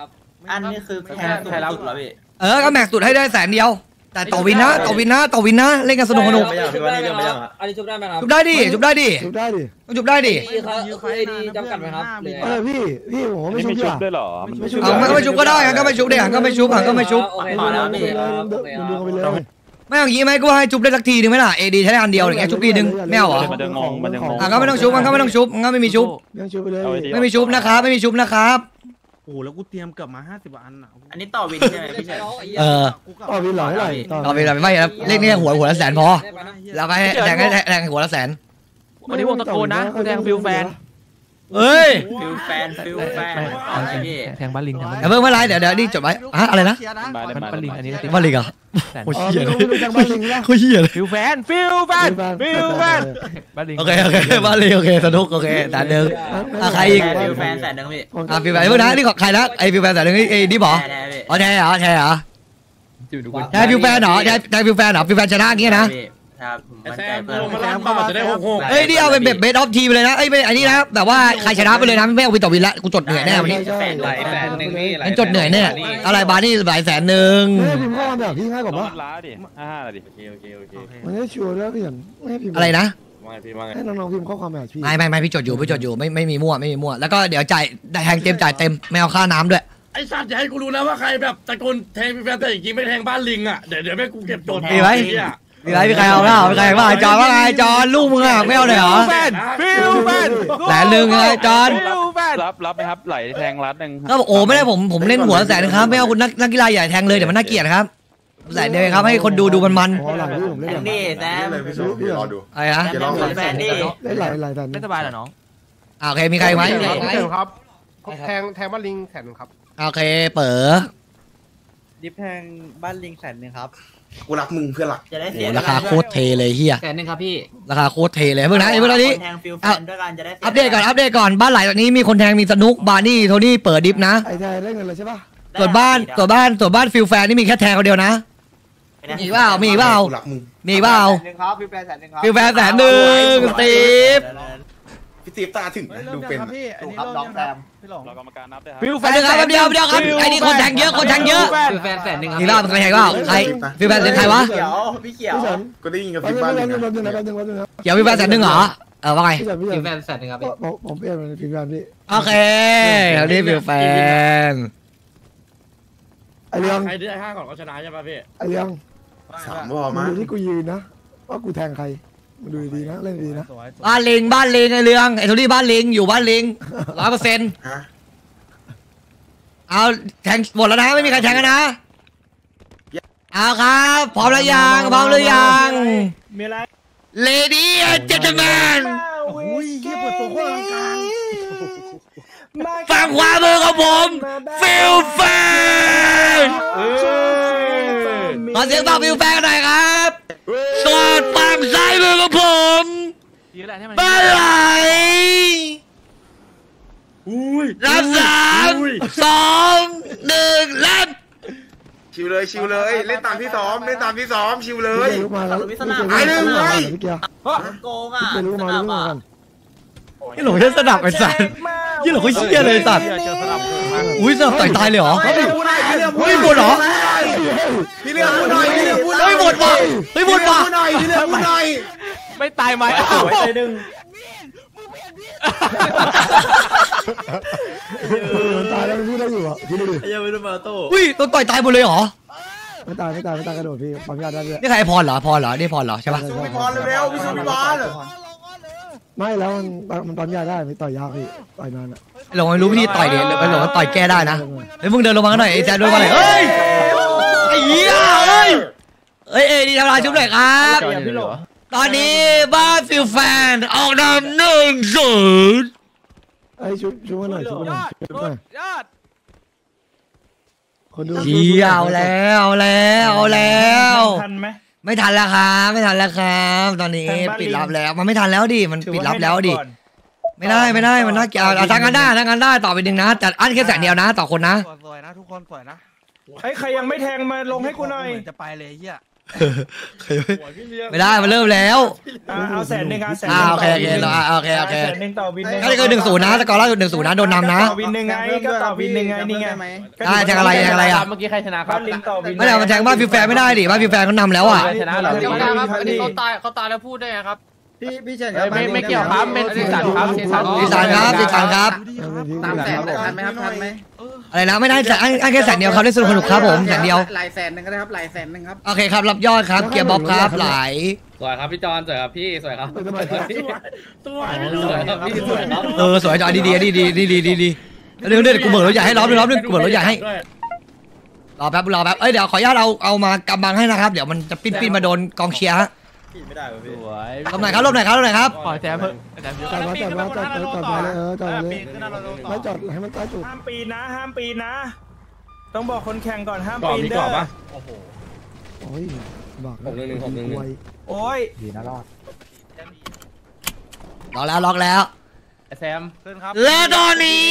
อันนี้คือแพงสุดแล้วเหรอพี่เออก็แม็กซ์สุดให้ได้แสนเดียว แต่ต่อวินนะต่อวินนะต่อวินนะเล่นกันสนุกสนุกไม่ยังพี่ว่านี่เรื่องไม่ยังอะอันนี้ชุบได้ไหมครับจุบได้ดิจุบได้ดิชุบได้ดิต้องจุบได้ดิพี่เขาคือไอดีจำกัดไหมครับหรือเออพี่พี่ผมว่าอันไม่นี้ชุบไม่ดีชุกบว่าด้วยเหรอมันไม่ชุบเอามันก็ไม่ชุบก็ได้งั้นก็ไม่ชุบเดี๋ยวก็ไม่ชุบอะก็ไม่ชุบโอเคพอแล้วพี่ครับโอเคคดูรับกันไปเลยไม่เอาอย่างงี้ไหมกูให้ชุบได้สักทีนึงไหมล่ะเอดีใช้ได้อันเดียวอย่างเงี้ยชุบทีนึงไม่เอาเหรอมันจะงงมันจะงงอะก็ไม่ต้องชุบมันก็ไม่ต้องชุบมันก็ไม่มีชุบยังชุบไปเลยเอาไว้ดีไม่มีชุบนะครับไม่มีชุบนะครับ โอ้โหแล้วกูเตรียมเกือบมาห้าสิบอันอะอันนี้ต่อวินใช่ไหมพี่เฉยเออ กูกลับต่อวินเหรอเท่าไหร่ต่อเราไปเราไปไม่ครับเลขนี้หัวหัวละแสนพอ แล้วก็ให้แทงให้แทงให้หัวละแสน วันนี้วงตะโกนนะกูแทงฟิลแฟน เฮ้ยฟิลแฟนฟิลแฟนไม่อะไรพี่แทงบ้านลิงแทงบ้านเดี๋ยวเพิ่งไม่ไรเดี๋ยวเดี๋ยวนี่จดไว้อะอะไรนะเคลียร์นะมาได้มาบ้านลิงอันนี้บ้านลิงเหรอแสนโอ้ยอ๋อเหี้ยไม่เลยรู้ไม่รู้จังบ้านลิงนะโคตรเหี้ยเลยฟิลแฟนฟิลแฟนฟิลแฟนบ้านลิงโอเคโอเคบ้านลิงโอเคสนุกโอเคแต่เดิมอะใครอีกฟิลแฟนแสนหนึ่งพี่อะฟิวแฟนเพิ่งนะนี่ของใครนะไอ้ฟิวแฟนแต่เรื่องนี้ไอ้นี่บอแท้ๆพี่อ๋อแทเหรอแทเหรอจิ๋วดูแทฟิวแฟนเหรอแทแทฟิวแฟนเหรอฟิวแฟนชนะอย่างเงี้ยนะพี่ ครับผมไอ้มั่นแซใจมเพิ่ลมงมาล้านบาทจะได้หกหก เอ้ยนี่เอาเป็นแบบเบสออฟทีมเลยนะไอ้ยไม่อันนี้นะแบบว่าใครชนะไปเลยนะไม่เอาวินต่อวินละกูจดเหนื่อยแน่วันนี้แฟนหลายแสนหนึ่งพี่มันจดเหนื่อยแน่อะไรบาร์นี่หลายแสนหนึ่งไม่ให้พิมพ์ข้อความแบบพี่ง่ายกต้อว่างปะมันล้าดิห้าห้าดิ โอเคโอเคโอเคโอเคมันจะชัวร์แล้วพี่เห็นไม่ให้พิมพ์อะไรนะว่าไงพี่ว่าไงให้น้องๆพิมพ์ข้อความแบบพี่ไม่ไม่ไม่พี่จดอยู่พี่จดอยู่ไม่ไม่มีมั่วไม่มีมั่วแล้วก็เดี๋ยวจ่ายแทงเต็มจ่ายเต็มไม่เอาค่าน้ำด้วย ไอ้สัตว์อย่าให้กูรู้นะว่าใครแบบตะโกนแทงพี่แฟนแต่จริงๆไม่แทงบ้านลิงอะ เดี๋ยวเดี๋ยวแม่กูเก็บโจทย์มีไหมเนี่ย มีใครมีใครเอาเปล่ามีใครว่าไอ้จอนว่าไงจอนลูกมึงอะไม่เอาเลยเหรอแฟนฟิลแฟนแสนหนึ่งไงจอน ฟิลแฟนรับรับไหมครับไหลแทงรัดหนึ่งก็บอกโอ้ไม่ได้ผมผมเล่นหัวแสนนึงครับไม่เอาคุณนักนักกีฬาใหญ่แทงเลยเดี๋ยวมันน่าเกลียดครับแสนเดียวเองครับให้คนดูดูมันมันอ๋อหลังพี่ผมเล่นหลังนี่แซม พี่พี่รอดู ๆอะไรนะแซมเป็นแฟนนี่เล่นหลายหลายแต่ไม่สบายเหรอน้อง อ่าโอเคมีใครไหมครับ แทงแทงบ้านลิงแสนหนึ่งครับโอเคเป๋อดิฟแทงบ้านลิงแสนหนึ่งครับ กูรักมึงเพื่อนรักจะได้โอ้เสียราคาโคตรเทเลยเฮียแสนหนึ่งครับพี่ราคาโคตรเทเลยเพิ่งนะไอ้เพิ่งนะนี้ แทงฟิลแฟนด้วยกันจะได้สียอัปเดตก่อน อัปเดตก่อน บ้านหลายแบบนี้มีคนแทงมีสนุก บาร์นี่ โทนี่ เปิดดิฟนะ ไอ้ใจได้เงินเลยใช่ปะส่วนบ้าน ส่วนบ้าน ส่วนบ้านฟิลแฟนนี่มีแค่แทงคนเดียวนะ มีเปล่า มีเปล่า กูรักมึง มีเปล่า หนึ่งครับฟิลแฟนแสนหนึ่งครับฟิลแฟนแสนหนึ่งสตีฟ พี่ตีฟตาถึงนะดูเป็นพี่อันนี้ครับเริ่มน้องยังแซครับมพี่หลงเรากรรมการนับด้วยครับฟิลแฟแป๊บนนึงครับแป๊บเดียวแป๊บเดียวครับไอ้นี่คนแทงเยอะคนแทงเยอะฟิลแฟนแสนหนึ่งครับมีเปล่ามีใครแทงเปล่าใครฟิลแฟนเสียงใครวะเขียวพี่เขียวพี่เฉินก็ได้ยินกับแป๊บฟิลนึงบ้านแป๊เลบยนึงแป๊บนึงนะแป๊บนึงแป๊บนึงนะเดี๋ยวฟิลแฟนแสนหนึ่งเหรอเออว่าไงพี่เฉินพี่ฟิเฉิลนแฟนแสนหนึ่งครับพี่ผมผมเปลี่ยนเป็นฟิลแฟนพี่โอเคคราวนี้ฟิลแฟนไอเรื่องใครได้ห้าก่อนก็ชนะใช่ป่ะพี่ไอเรื่องสามวอมึงมาดูที่กูยืนนะว่ากูแทงใครมึง ดูดีๆนะเล่นดีๆนะสวยสวยบ้านลิงบ้านลิงไอ้เรื่องไอ้โทนี่บ้านลิงอยู่บ้านลิงร้อยเปอร์เซ็นต์ฮะเอาแทงหมดแล้วนะไม่มีใครแทงกันนะเอาครับพร้อมแล้วยังพร้อมหรือยังมีอะไร Lady and gentlemen โอ้ยเฮียเปิดตัวโคตรอลังการฝั่งขวามือของผมฟิลแฟนขอเสียงฝั่งฟิลแฟนหน่อยครับ ส่วนฝั่งซ้ายมือของผมยืนแหละให้มันบ้านไหลรับสามสองหนึ่งเล่นชิวเลยชิวเลยเล่นตามที่ซ้อมเล่นตามที่ซ้อมชิวเลพี่ยเกียร์ลุกมาแล้วพี่เกียร์ลุกไอ้มาเรื่องแล้วเลยพี่เกียร์โกงอะพี่เกี ยร์ลุกมาลุกมากันยี่หลงแค่สนับไอ้สัตว์ยี่หลงเขาเชี่ยเลยไอ้สัตว์อุ้ยสนับต่อยตายเลยเหรอพี่เรื่องพูดหน่อยพี่เรื่องพูดเฮ้ยหมดเหรอพี่เรื่องพูดหน่อยพี่เรื่องพูดหน่อยเฮ้ยหมดว่ะเฮ้ยหมดว่ะพูดหน่อยพี่เรื่องพูดหน่อยไม่ตายไหมอ้าวเออตายแล้วมันพูดได้อยู่อะพี่ดูดิยังไม่รู้มาโต้อุ้ยโดนต่อยตายหมดเลยเหรอไม่ตายไม่ตายไม่ตายกระโดดพี่ปั๊มยาได้ด้วยนี่ใครพรเหรอพรเหรอนี่พรเหรอใช่ปะสู้พี่พรเร็วๆพี่สู้พี่พร ไม่แล้วมันมันปั๊มยาได้ไม่ต่อยยากพี่ต่อยนานอะหลงไม่รู้วิธีต่อยเดี๋ยวหลงต่อยแก้ได้นะเฮ้ยมึงเดินลงมาหน่อยไอ้แจ๊ดเดินมาหน่อยเฮ้ยไอ้เหี้ยเฮ้ยเฮ้ยเอ็ดีทำลายชุบหน่อยครับจอยอยู่เหรอตอนนี้บ้านฟิลแฟนออกนำหนึ่งศูนย์ไอ้ชุบชุบมาหน่อยชุบมาหน่อยชุบมาหน่อยยอดคนดูเหี้ยเอาแล้วเอาแล้วเอาแล้วทันไหม ไม่ทันแล้วครับไม่ทันแล้วครับ ตอนนี้ทางบ้านปิดลิงรับแล้ว มันไม่ทันแล้วดิมันถือปิดว่ารับแล้วดิให้นับก่อนไม่ได้ไม่ได้มันน่าเกลียดเอาทางกันได้ทางกันได้ต่อไปหนึ่งนะแต่อันแค่แสนเดียวนะ ต่อคนนะสวยๆนะทุกคนสวยนะเฮ้ยใครยังไม่แทงมาลงให้กูหน่อยเหมืจะไปเลยเฮีย ไม่ได้มันเริ่มแล้ว อะเอาแสนหนึ่งเอาแสนหอ่านึ่งโอเคโอเคเราอ่าโอเคโอเคแสนหนึ่งต่อวินหนึ่งก็คือหนึ่งศูนย์นะสกอร์ล่าสุดหนึ่งศูนย์นะโดนนำนะ ต่อวินหนึ่งไงก็ต่อวินหนึ่งไงนี่ไงได้แทงอะไรแทงอะไรอะ เมื่อกี้ใครชนะครับ้าบนลิงต่อวินไม่ได้มันแทงบ้านฟิวแฟร์ไม่ได้ดิบ้านฟิวแฟร์เขานำแล้วอะ ชนะเหรอ เขาตายครับอันนี้เขาตายเขาตายแล้วพูดได้ไงครับ พี่พี่เฉินครับไม่ไม่เกี่ยวครับเป็นสีสันครับสีสันสีสันครับสีสันครับตามแสนทันไหมครับทันไหมอะไรนะไม่ได้แต่ไอ้แค่แสนเดียวเขาได้สนุกครับผมแสนเดียวหลายแสนหนึ่งก็ได้ครับหลายแสนหนึ่งครับโอเคครับรับยอดครับเกียร์บ๊อบครับหลายสวยครับพี่จอนสวยครับพี่สวยครับตัวสวยครับพี่สวยครับเออสวยจอนดีดีดีดีดีดีดีเรื่องเรื่องกูเบิกรถใหญ่ให้ล้อมด้วยล้อมด้วยกูเบิกรถใหญ่ให้รอแป๊บรอแป๊บเอ้ยเดี๋ยวขออนุญาตเอาเอามากำบังให้นะครับ เดี๋ยวมันจะปิ้นปิ้นมาโดนกองเชียร์ฮะ ไม่ได้พี่สวยลบหน่อยครับลบหน่อยครับลบหน่อยครับปล่อยแซมเพิ่มแซมเยอะจอดมาจอดมาจอดจอดจอดมาเลยเออจอดมาเลยปีนขึ้นหน้าเราต่อไม่จอดให้มันใต้จุดห้ามปีนนะ ห้ามปีนนะ ต้องบอกคนแข่งก่อนห้ามกรอบปีนมีเด้กรอบอปะโอ้ยบอกหกหนึ่งหนึ่งหกหนึ่งหนึ่งไวโอ้ยล็อกแล้วล็อกแล้ว แซมขึ้นครับและตอนนี้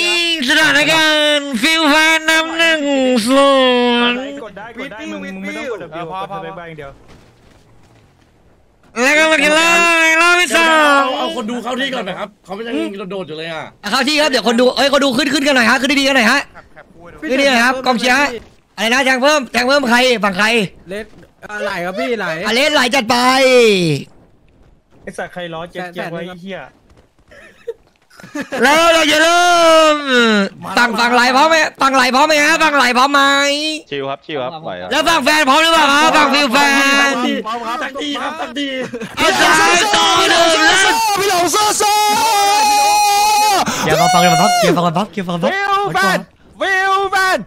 สถานการณ์ฟิลแฟนนำหนึ่งศูนย์กดได้กดได้มึงมึงไม่ต้องกด W กดทะเบียนบ้างอย่างเดียว แล้วก็มากินเหล้าในรอบที่สอเอางเอาคนดูเข้าที่ก่อนไหมครับเขาไม่ยังโดดๆอยู่เลยอะอะเข้าที่ครับเดี๋ยวคนดูเอ้ยคนดูขึ้นขึ้นกันหน่อยฮะขึ้นดีๆกันหน่อยฮะแคปแคปคู่ให้ดูขึ้นดีๆหน่อยครับกองเชียร์ฮะอะไรนะแทงเพิ่มแทงเพิ่มใครฝั่งใครเล็ดไหลครับพี่ไหลอเลสไหลจัดไปไอสัตว์ใครล้อเจ็บเจ็บไว้ไอ้เหี้ย แล้วเราจะเริ่มฝั่งฝั่งไหลพร้อมไหมฝั่งไหลพร้อมไหมฮะฝั่งไหลพร้อมไหมชิวครับชิวครับไหวครับแล้วฝั่งแฟนพร้อมหรือเปล่าครับฝั่งฟิลแฟนตักดีครับตักดีเอาสายต่อหนึ่งแล้วพี่หลงโซ่โซ่เกียร์ฟังกันปั๊บเกียร์ฟังกันปั๊บเกียร์ฟังกันปั๊บวิวแฟนวิวแฟน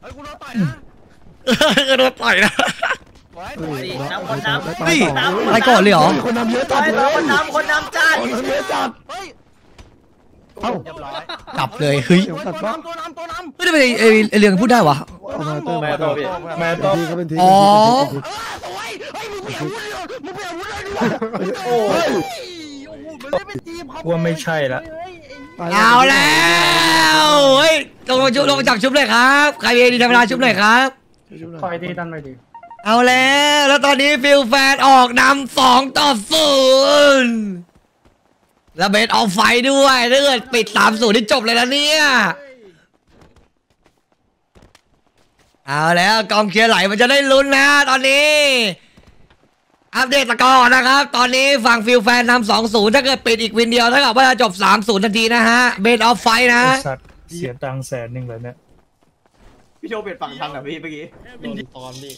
เฮ้ยกูโดนต่อยนะกระโดดต่อยนะ น้ำคนน้ำเฮ้ยอะไรก่อนเลยเหรอคนนำเยอะจัดไปเลยคนน้ำคนน้ำจ้าคนนำเยอะจัดเฮ้ยเอ้าเรียบร้อยจับเลยเฮ้ยเดี๋ยวตัดตัวว่าน้ำตัวน้ำตัวน้ำเฮ้ยทำไมไอ้ไอ้เรื่องพูดได้วะเเอามาเติมแม่โตพี่แม่โต้ทีก็เป็นทีอ๋อโอ้ว่าไม่ใช่ละเอาแล้วเฮ้ยลงมาชุบลงมาจับชุบเลยครับใครมีดีทำเวลาชุบเลยครับคอยดีตันหน่อยดิ เอาแล้ว แล้วตอนนี้ฟิลแฟนออกนำสองต่อศูนย์แล้ว best of five ด้วยถ้าเกิดปิดสามศูนย์ที่จบเลยนะเนี่ย เอาแล้วกองเชียร์ไหลมันจะได้ลุ้นนะตอนนี้ อัปเดตสกอร์นะครับ ตอนนี้ฝั่งฟิลแฟนนำสองศูนย์ถ้าเกิดปิดอีก win เดียวเท่ากับว่าจะจบสามศูนย์ทันทีนะฮะ best of fiveนะไอ้สัตว์เสียตังค์แสนหนึ่งเลยเนี่ย พี่โชว์เปลี่ยนฝั่งแทงแบบพี่เมื่อกี้โดนตอนพี่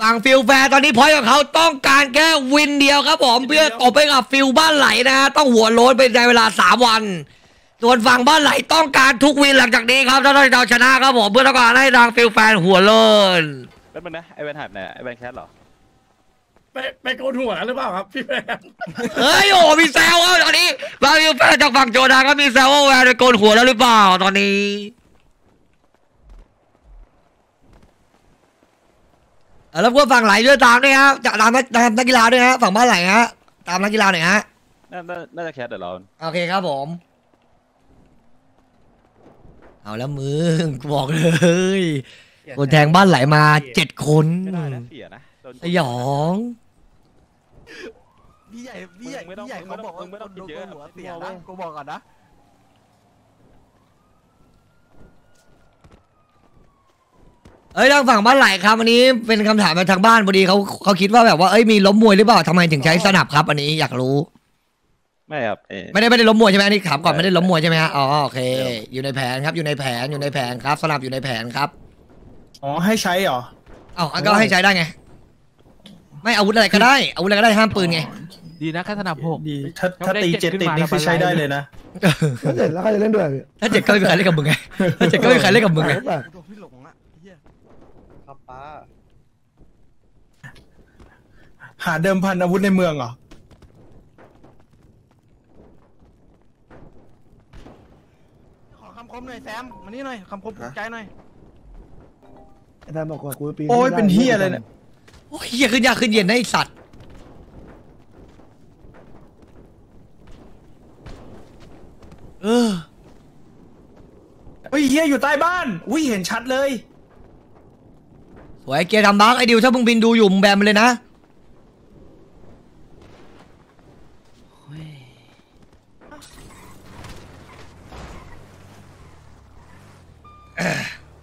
ฝั่งฟิลแฟนตอนนี้ point ของเขาต้องการแค่ win เดียวครับผมเพื่อตบไปกับฟิลบ้านไหลนะฮะต้องหัวโล้นไปในเวลา3วันส่วนฝั่งบ้านไหลต้องการทุก win หลังจากนี้ครับถ้าเราชนะครับผมเพื่อต้องการให้ทางฟิลแฟนหัวโล้นแล้วมันนะไอแวนหายไปไหนไอแวนแคทเหรอไปไปโกนหัวหรือเปล่าครับพี่แมนเฮ้ยโอ้มีแซวครับตอนนี้บางฟิลแฟนจากฝั่งโจดาก็มีแซวว่าแวนโกนหัวแล้วหรือเปล่าตอนนี้เออ แล้วพวกฝั่งไหลด้วยตามด้วยฮะจะตามนักตามนักกีฬาด้วยฮะฝั่งบ้านไหลฮะตามนักกีฬาหน่อยฮะน่าน่าน่าจะแคทเดี๋ยวเราโอเคครับผม เอาแล้วมึงกูบอกเลยคนแทงบ้านไหลมาเจ็ดคนไม่ได้นะเสียนะโดนสยองพี่ใหญ่พี่ใหญ่ไม่ต้องพี่ใหญ่เขาบอกว่าไม่ต้องคิดเยอะหัวเสียนะกูบอกก่อนนะ เอ้ยทางฝั่งบ้านไหลครับอันนี้เป็นคำถามมาทางบ้านพอดีเขาเขาคิดว่าแบบว่าเอ้ยมีล้มมวยหรือเปล่าทำไมถึงใช้สนับครับ อันนี้อยากรู้ ไม่ครับเออไม่ได้ไม่ได้ล้มมวยใช่ไหมอันนี่ถามก่อนไม่ได้ล้มมวยใช่ไหมฮะอ๋อโอเคอยู่ในแผนครับอยู่ในแผนอยู่ในแผนครับสนับอยู่ในแผนครับอ๋อให้ใช้เหรอ เอ้าอันก็ให้ใช้ได้ไง ไม่อาวุธอะไรก็ได้อาวุธอะไรก็ได้ห้ามปืนไงดีนะแค่สนับหก ดีถ้าถ้าตีเจ็ดติดนี่คือใช้ได้เลยนะถ้าเสร็จแล้วใครจะเล่นด้วยพี่ถ้าเจ็ดก็ไม่มีใครเล่นกับมึงไงถ้าเจ็ดก็ไม่มีใครเล่นกับมึงไงแต่ตัวพี่หลงอะเหี้ย ครับป้า หาเดิมพันอาวุธในเมืองเหรอ ขอคำคมหน่อยแซม มานี่หน่อยคำคมปลุกใจหน่อยอาจารย์บอกว่ากูปีนโอ้ยไม่ได้เป็นเหี้ยอะไรเนี่ย โอ้ยเหี้ยขึ้นยากขึ้นเย็นนะไอสัตว์ เออ เฮ้ยเฮียอยู่ใต้บ้าน อุ้ยเห็นชัดเลย สวยเกียร์ทำบักไอ้ดิวถ้ามึงบินดูอยู่มึงแบนมันเลยนะ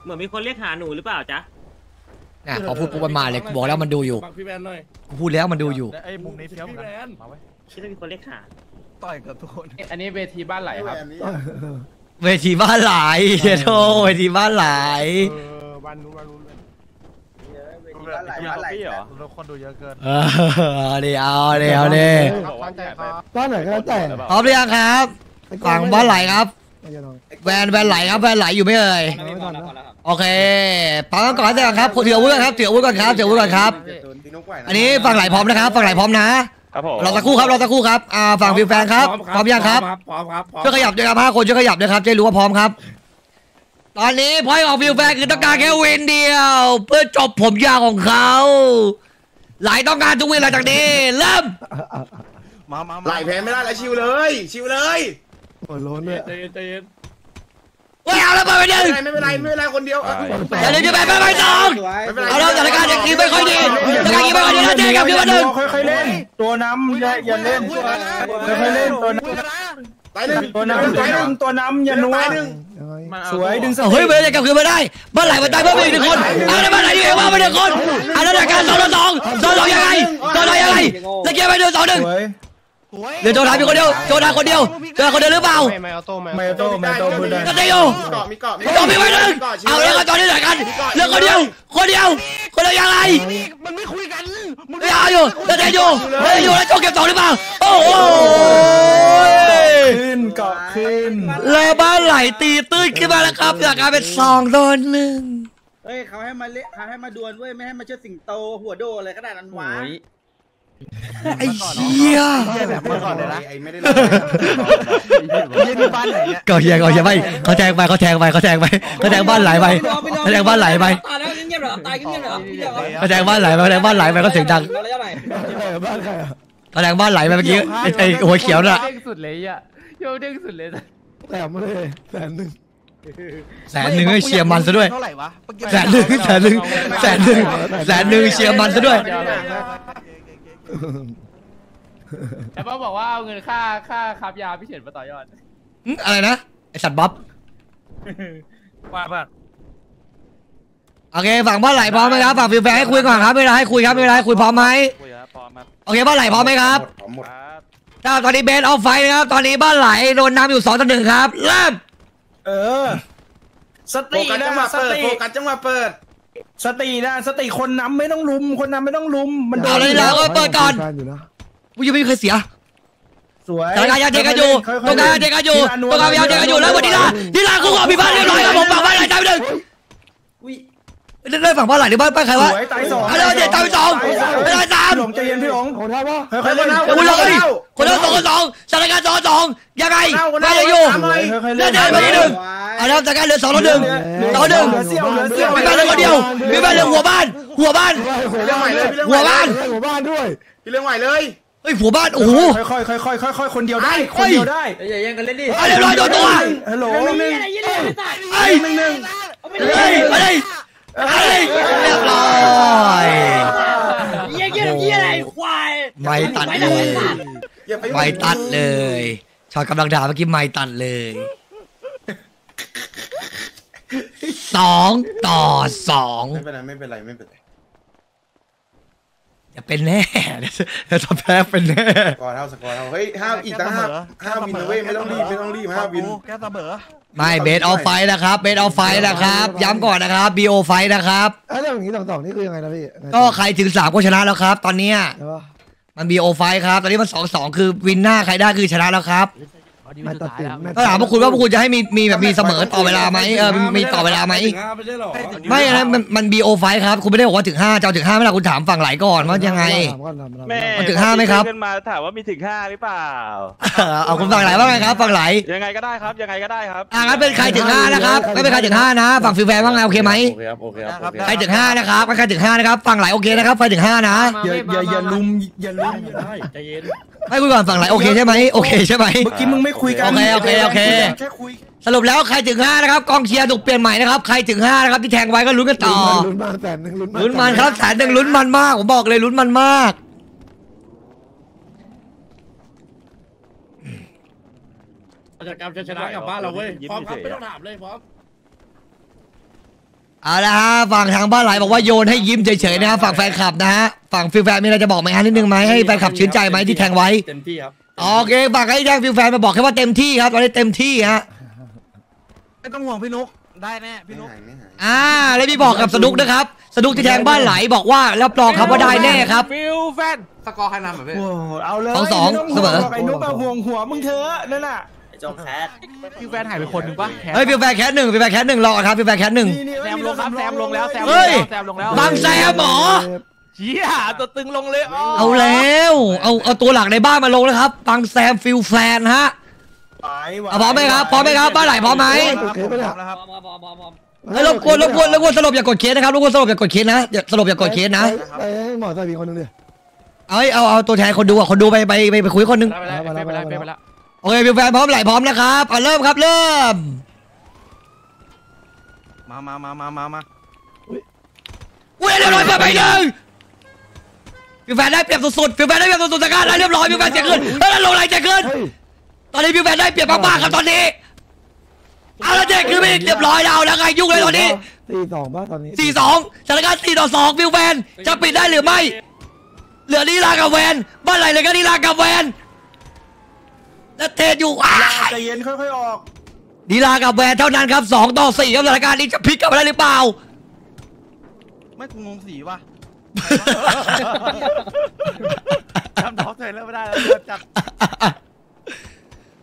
เหมือนมีคนเรียกหาหนูหรือเปล่าจ๊ะน่ะพอพูดปุ๊บมันมาเลยกูบอกแล้วมันดูอยู่บังพี่แมนหน่อยกูพูดแล้วมันดูอยู่ไอ้มุมนี้เฟี้ยวเหมือนพี่กันแมนคิดว่ามีคนเรียกหาต่อยกับทุกคนอันนี้เวทีบ้านไหลครับเวทีบ้านหลายเฮโทเวทีบ้านหลายวันนู้นวันนู้น มีคอฟฟี่เหรอคนดูเยอะเกิน เออเอาดิเอาดิเอาดิบอกว่าหายไปบ้านไหนก็แล้วแต่พร้อมหรือยังครับฝั่งบ้านไหลครับไม่ใช่น้องแวนแวนไหลครับแวนไหลอยู่ไหม่เอ่ยไม่นอนนะโอเคปังก่อนแต่ครับถืออาวุธก่อนครับถืออาวุธก่อนครับถืออาวุธก่อนครับพี่นุ๊กไหวนะอันนี้ฝั่งไหลพร้อมนะครับฝั่งไหลพร้อมนะครับผมรอสักครู่ครับรอสักครู่ครับอ่าฝั่งฟิวแฟนครับพร้อมยังครับพร้อมครับพร้อมช่วยขยับด้วยครับห้าคนช่วยขยับด้วยครับจะได้รู้ว่าพร้อมครับ ตอนนี้พอยของฟิวแฟนคือต้องการแค่วินเดียว เพื่อจบผมยาวของเขาไหลต้องการทุกวินหลังจากนี้ เริ่มมามาไหลแพ้ไม่ได้แล้วชิวเลย ชิวเลยหัวโล้นด้วยใจเย็นใจเย็นเฮ้ยเอาแล้วเปิดไปหนึ่งไม่เป็นไรไม่เป็นไรไม่เป็นไรคนเดียวเดี๋ยวเดี๋ยวจะไปไปไปสองไม่เป็นไรเอาแล้วสถานการณ์ยังไม่ค่อยดีสถานการณ์ยังไม่ค่อยดีนะเจ๊ครับขึ้นมาหนึ่งค่อยๆเล่น ตัวน้ำอย่าอย่าเล่นค่อยๆเล่นตัวน้ตายหนึ่งำตัวน้ำตายหนึ่งตัวน้ำอย่านัว ตายหนึ่งยังไงสวยดึงสเฮ้ยเบลจะกลับคืนมาได้บ้านไหลมันตายเพิ่มไปอีกหนึ่งคนเอาแล้วบ้านไหลดีเองว่าไปหนึ่งคนเอาแล้วสถานการณ์สองต่อสองสองสองยังไงสองสองยังไงตะเกียบไปหนึ่งสองหนึ่งสวย เดี๋ยวโจดามีคนเดียวโจดาคนเดียวโจดาคนเดียวหรือเปล่าไม่เอาโต้ไม่เอาโต้พูดได้ก็ได้อยู่มีเกาะมีเกาะจบไปไว้หนึ่งเอาแล้วก็ตอนนี้เหลือกันเหลือคนเดียวคนเดียวคนเดียวยังไงมันไม่คุยกันมึงไม่เอาอยู่แล้วแต่อยู่แล้วอยู่แล้วโจเก็บสองหรือเปล่าโอ้โหขึ้นเกาะขึ้นแล้วบ้านไหลตีตื้นขึ้นมาแล้วครับจากการเป็นสองโดนหนึ่งเฮ้ยเขาให้มาเละเขาให้มาดวลเว้ยไม่ให้มาเชิดสิงโตหัวโดอะไรก็ได้นั้นวะ ไอ้เหี้ยเฮียแบบเมื่อก่อนเลยนะไอ้ไม่ได้เฮียนี่บ้านไหนเนี่ยก็เฮียก็เฮียไม่เขาแทงไปเขาแทงไปเขาแทงไปเขาแทงบ้านไหลไปเขาแทงบ้านไหลไปตายแล้วเงียบๆเหรอตายเงียบๆเหรอเงียบๆเหรอเขาแทงบ้านไหลไปเขาแทงบ้านไหลไปเขาเสียงดังระยะไหนบ้านใครอะเขาแทงบ้านไหลไปเมื่อกี้ไอ้ไอ้หัวเขียวน่ะเด้งสุดเลยอะโยเด้งสุดเลยแถมมาเลยแสนหนึ่งแสนหนึ่งให้เชียร์มันซะด้วยเท่าไหร่วะเมื่อกี้แสนหนึ่งแสนหนึ่งแสนหนึ่งแสนหนึ่งเชียร์มันซะด้วย แต่ป้าบอกว่าเอาเงินค่าค่าคับยาพี่เฉินมาต่อยอดหึอะไรนะ ไอสัตว์บ๊อบว่าป่ะโอเคฝั่งบ้านไหลพร้อมไหมครับฝั่งฟิวแฟร์ให้คุยก่อนครับไม่เป็นไรให้คุยครับไม่เป็นไรให้คุยพร้อมไหมคุยครับพร้อมครับโอเคบ้านไหลพร้อมไหมครับหมดครับถ้าตอนนี้เบสออฟไฟนะครับ ตอนนี้บ้านไหลโดนนำอยู่สองต่อหนึ่งครับเริ่มเออ สโฟติกัสนะจังหวะสเปิดติโฟกัสจังหวะเปิด สตินะสติคนนำไม่ต้องลุม คนนำไม่ต้องลุม มันโดเอานเลยเราก็เปิดก่อนแฟอยู่นะกูยังไม่เคยเสียสวยตรงกลางยังเทกันอยู่ตรงกลางยังเทกันอยู่ตรงกลางยังเทกันอยู่แล้ววันนี้ล่ะนี่ล่ะกูขอพี่บ้านเรียบร้อยครับผมฝั่งบ้านไหลตายไปหนึ่ง เล่นฝั่งบ้านไหลหรือบ้านบ้านใครวะสวยตายสองเอาเลยเดี๋ยวตายสองไม่ได้สามพี่หลงใจเย็นพี่หลงโหดท่าปะค่อยๆเล่นเดี๋ยวคุณเลยคนละสองคนสองสถานการณ์สองสองยังไงไม่ยังอยู่ค่อยๆเล่เล่นนเดินไปนิดนึงเอาแล้วสถานการณ์เหลือสองต่อหนึ่งสองต่อหนึ่งเหลือเสี้ยวเหลือเสี้ยวมีบ้านเหลือคนเดียวมีบ้านเหลือหัวบ้าน หัวบ้านพี่เรื่องใหม่เลยพี่เรื่องหัวบ้านหัวบ้านด้วยพี่เรื่องใหม่เลยเฮ้ยหัวบ้านโอ้โหค่อยๆค่อยๆค่อยๆคนเดียวได้เฮ้คนยเดียวได้อย่าแย่งกันเล่นดิเอาเรียบร้อยโดนตัวฮัลโหลไอ้หนึ่งหนึ่งเฮ้ยไป เลยเฮ้ยเรียบร้อยเยี่ยเยี่ยเยี่ยอะไรควายไม่ตัดเลยอย่าไปไม่ตัดเลยชอตกำลังด่าเมื่อกี้ไม่ตัดเลยสองต่อสองไม่เป็นไรไม่เป็นไรไม่เป็นไร อย่าเป็นแน่เดี๋ยวจะแพ้เป็นแน่สกอร์เท่าสกอร์เท่าเฮ้ยห้าอีกตั้งห้าห้า win นะเว้ยไม่ต้องรีบไม่ต้องรีบห้า win แกเสมอไม่ best of five นะครับ best of five นะครับ ย้ำก่อนนะครับ BO five นะครับเอ้ยแล้วอย่างนี้สองสองนี่คือยังไงนะพี่ก็ใครถึงสามก็ชนะแล้วครับ ตอนเนี้ยใช่ปะมัน BO five ครับ ตอนนี้มันสองสองคือ win หน้าใครได้คือชนะแล้วครับ ไม่ตัดสินไม่ก็ถามพวกคุณว่าพวกคุณจะให้มีมีแบบมีเสมอต่อเวลาไหมเออมีมีต่อเวลาไหมไม่ใช่หรอไม่นะมันมัน BO five ครับคุณไม่ได้บอกว่าถึงห้าจะเอาถึงห้าไม่ล่ะคุณถามฝั่งไหลก่อนว่ายังไงถามก่อนถามก่อนแม่มันถึงห้าไหมครับ ขึ้นมาถามว่ามีถึงห้าหรือเปล่า เอาคุณฝั่งไหลว่าไงครับฝั่งไหลยังไงก็ได้ครับยังไงก็ได้ครับอ่างั้นเป็นใครถึงห้านะครับไม่เป็นใครถึงห้านะฝั่งฟิลแฟนว่าไงโอเคไหมโอเคครับโอเคครับโอเคใครถึงห้านะครับใครถึงห้านะครับฝั่งไหลโอเคนะครับใครถึงห้านะอย่าอย่าอย่าลุมอย่าลุมได้ใจเย็น ให้คุยก่อนฝั่งไหลโอเคใช่ไหมโอเคใช่ไหม เมื่อกี้มึงไม่คุยกันโอเคโอเคโอเค แค่คุยสรุปแล้วใครถึงห้านะครับกองเชียร์ถูกเปลี่ยนใหม่นะครับใครถึงห้านะครับที่แทงไว้ก็ลุ้นกันต่อลุ้นมาแสนหนึ่งลุ้นมาลุ้นมันครับแสนหนึ่งลุ้นมันมากผมบอกเลยลุ้นมันมากกิจกรรมจะชนะกลับบ้านเราเว้ยพร้อมครับไม่ต้องถามเลยพร้อม เอาละฮะฝั่งทางบ้านไหลบอกว่าโยนให้ยิ้มเฉยๆนะฮะฝั่งแฟนคลับนะฮะฝั่งฟิลแฟนมีอะไรจะบอกไหมฮะนิดนึงไหมให้แฟนคลับชื่นใจไหมที่แทงไว้เต็มที่ครับโอเคฝั่งไอ้แทงฟิลแฟนมาบอกแค่ว่าเต็มที่ครับตอนนี้เต็มที่ฮะไม่ต้องห่วงพี่นุ๊กได้แน่พี่ไม่นุ๊กหายไม่หายอ่าแล้วพี่บอกกับสนุกนะครับสนุกที่แทงบ้านไหลบอกว่ารับรองครับว่าได้แน่ครับฟิลแฟนสกอร์ใครนำเหรอพี่โอ้เอาเลยสองสองไม่ต้เสมอห่วงหรกไอ้นุ๊กเอาห่วงหัวมึงเถอะนั่นน่ะ จงแคสฟิลแฟนหายไปคนหนึ่งปะเฮ้ยฟิลแฟนแคสหนึ่งฟิลแฟนแคสหนึ่งรอครับฟิลแฟนแคสหนึ่งนี่นี่แซมลงครับแซมลงแล้วแซมลเฮ้งยแล้วแซมลงแล้วบางแซมเหรอเฮียตัวตึงลงเลยอ๋อเอาแล้ว เอาเอาตัวหลักในบ้านมาลงแล้วครับบางแซมฟิลแฟนฮะไหวไหวเอาพร้อมไหมครับพร้อมไหมครับบ้านไหลพร้อมไหมโอเคปะเนี่ยแล้วครับพอพอพอพอเฮ้ยรบกวนรบกวนรบกวนสลบอย่ากดเคสนะครับรบกวนสลบอย่ากดเคสนะอย่าสลบอย่ากดเคสนะไปให้หมอใส่บีคนหนึงดิ เอาเอาเอาตัวแทนคนดูอะคนดูไปไปไปไปคุยคนหนึง ไปแล้วไปแล้วไปแล้วไปแล้วโอเคฟิลแฟนพร้อมไหลพร้อมนะครับเอาเริ่มครับเริ่ม มามามามามามาอุ้ยเรียบร้อยเปิดไปหนึ่งฟิลแฟนได้เปรียบสุดๆฟิลแฟนได้เปรียบสุดๆจากการได้เรียบร้อยฟิลแฟนเจ๋งขึ้นเฮ้ยแล้วลงไหลเจ๋งขึ้นเฮ้ยตอนนี้ฟิลแฟนได้เปรียบมากๆครับตอนนี้เอาละเจ๋งขึ้นไปอีกเรียบร้อยแล้วแล้วไงยุ่งเลยตอนนี้สี่สองป่ะตอนนี้สี่สองสถานการณ์สี่ต่อสองฟิลแฟนจะปิดได้หรือไม่ เหลือนีลากับแวนบ้านไหนเหลยก็นีลากับแวน และเทศอยู่อ้ายใจเย็นค่อยๆออกนีลากับแวนเท่านั้นครับสองต่อสี่ครับสถานการณ์นี้จะพลิกกลับมาได้หรือเปล่า ไม่กูงงสีว่ะจำน้องเธอเริ่มไม่ได้แล้วเริ่มจำ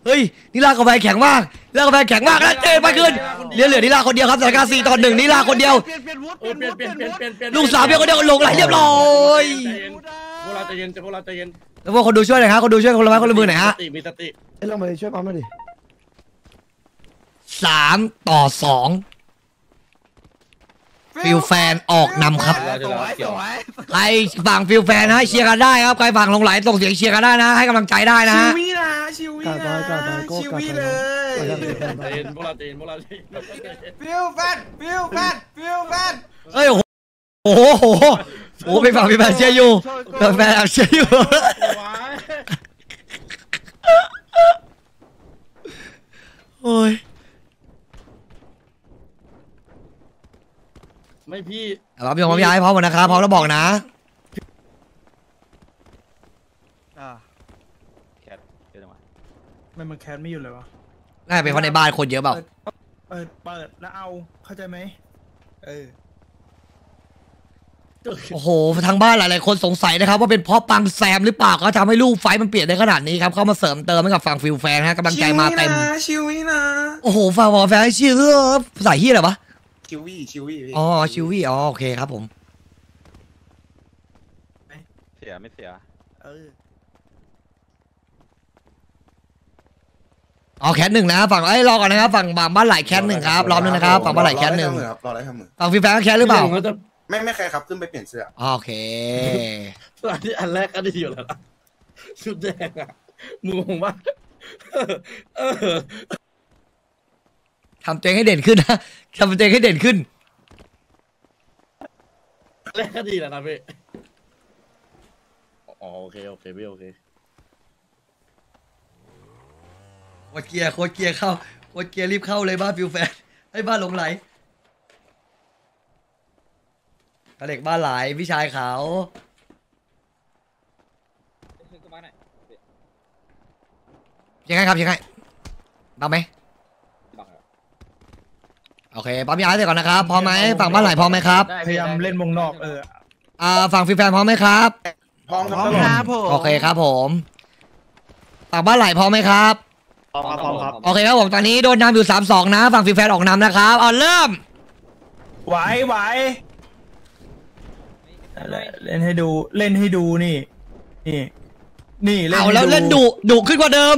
เฮ้ยนีลากับแวนแข็งมากเรื่องกาแฟแข็งมากแล้วเจนไปขึ้นเหลือเหลือนิลาคนเดียวครับสถานการณ์สี่ต่อหนึ่งนิลาคนเดียวเปลี่ยนเปลี่ยนวุฒิโอ้ยเปลี่ยนเปลี่ยนเปลี่ยนเปลี่ยนเปลี่ยนลูกสาวเพียงคนเดียวก็ลงไหลเรียบร้อยใจเย็นพวกเราใจเย็นพวกเราใจเย็น แล้วพวกคนดูช่วยหน่อยครับคนดูช่วยคนละไม้คนละมือหน่อยฮะสติมีสติเอ้ยลองไปช่วยปั๊มหน่อยดิสามต่อสองฟิลแฟนออกนำครับเราจะเราเกี่ยวใครฝั่งฟิลแฟนนะเชียร์กันได้ครับใครฝั่งหลงไหลส่งเสียงเชียร์กันได้นะ ให้กำลังใจได้นะชิฮะวีนะชิวีกาดนะไปกาดไปโก้กาดไปชิวีเลยใจเย็นพวกเราใจเย็นพวกเราใจเย็นฟิลแฟนฟิลแฟนฟิลแฟนเอ้ยโอ้โห โอ้โหโอ้โหโอ้โหไปฝั่งฟิลแฟนเชียร์อยู่ฟิลแฟนแอบเชียร์อยู่โอ้ยไม่พี่ครับพี่ยงพี่ย้ายพร้อมหมดนะครับพร้อมแล้วบอกนะอ่าแคทเดี๋ยวจังหวะมันมันแคสไม่อยู่เลยวะน่าจะเป็นเพราะในบ้านคนเยอะเปล่าเปิดเปิดแล้วเอาเข้าใจไหมเออ โอ้โห ทางบ้านหลาย ๆ คนสงสัยนะครับ ว่าเป็นเพราะปังแซมหรือเปล่าก็ทำให้ลูกไฟมันเปลี่ยนได้ขนาดนี้ครับ เข้ามาเสริมเติมให้กับฝั่งฟิลแฟนฮะกำลังใจมาเต็มชิวีนะ โอ้โหฝั่งวอลแฟนชื่อภาษาเฮียอะไรวะชิวี่ชิวี่พี่อ๋อชิวี่อ๋อโอเคครับผมเสียไม่เสียเอออ๋อแคทหนึ่งนะฝั่งไอ้ยรอก่อนนะครับฝั่งบ้านไหลแคทหนึ่งครับรอบนึงนะครับฝั่งบ้านไหลแคทหนึ่งรอได้ครับรอได้ครับมือฝั่งฟิลแฟนก็แคทหรือเปล่าพี่จะ ไม่ไม่ใครครับขึ้นไปเปลี่ยนเสื้ออ๋อโอเค อันที่อันแรกก็ดีอยู่แล้วนะชุดแดงอะมึงงงปะเออทำตัวเองให้เด่นขึ้นนะทำตัวเองให้เด่นขึ้น อันแรกก็ดีแล้วนะพี่อ๋อโอเคโอเคพี่โอเคโคตรเกียร์โคตรเกียร์เข้าโคตรเกียร์รีบเข้าเลยบ้านฟิวแฟนให้บ้านหลงไหล อเล็กบ้านไหลพี่ชายเขายังไงครับยังไงบังไหมโอเคปั๊มยาเสร็จก่อนนะครับพร้อมไหมฝั่งบ้านไหลพร้อมไหมครับพยายามเล่นวงนอกเอออ่าฝั่งฟิวแฟนพร้อมไหมครับพร้อมครับพร้อมตลอดครับผมโอเคครับผมฝั่งบ้านไหลพร้อมไหมครับพร้อมครับพร้อมครับโอเคครับผมตอนนี้โดนนำอยู่สามสองนะฝั่งฟิวแฟนออกนำนะครับเอาเริ่มไหวไหวนั่นแหละ เล่นให้ดูเล่นให้ดูนี่ นี่ นี่เล่นเอาให้แล้วเล่นดุดุขึ้นกว่าเดิม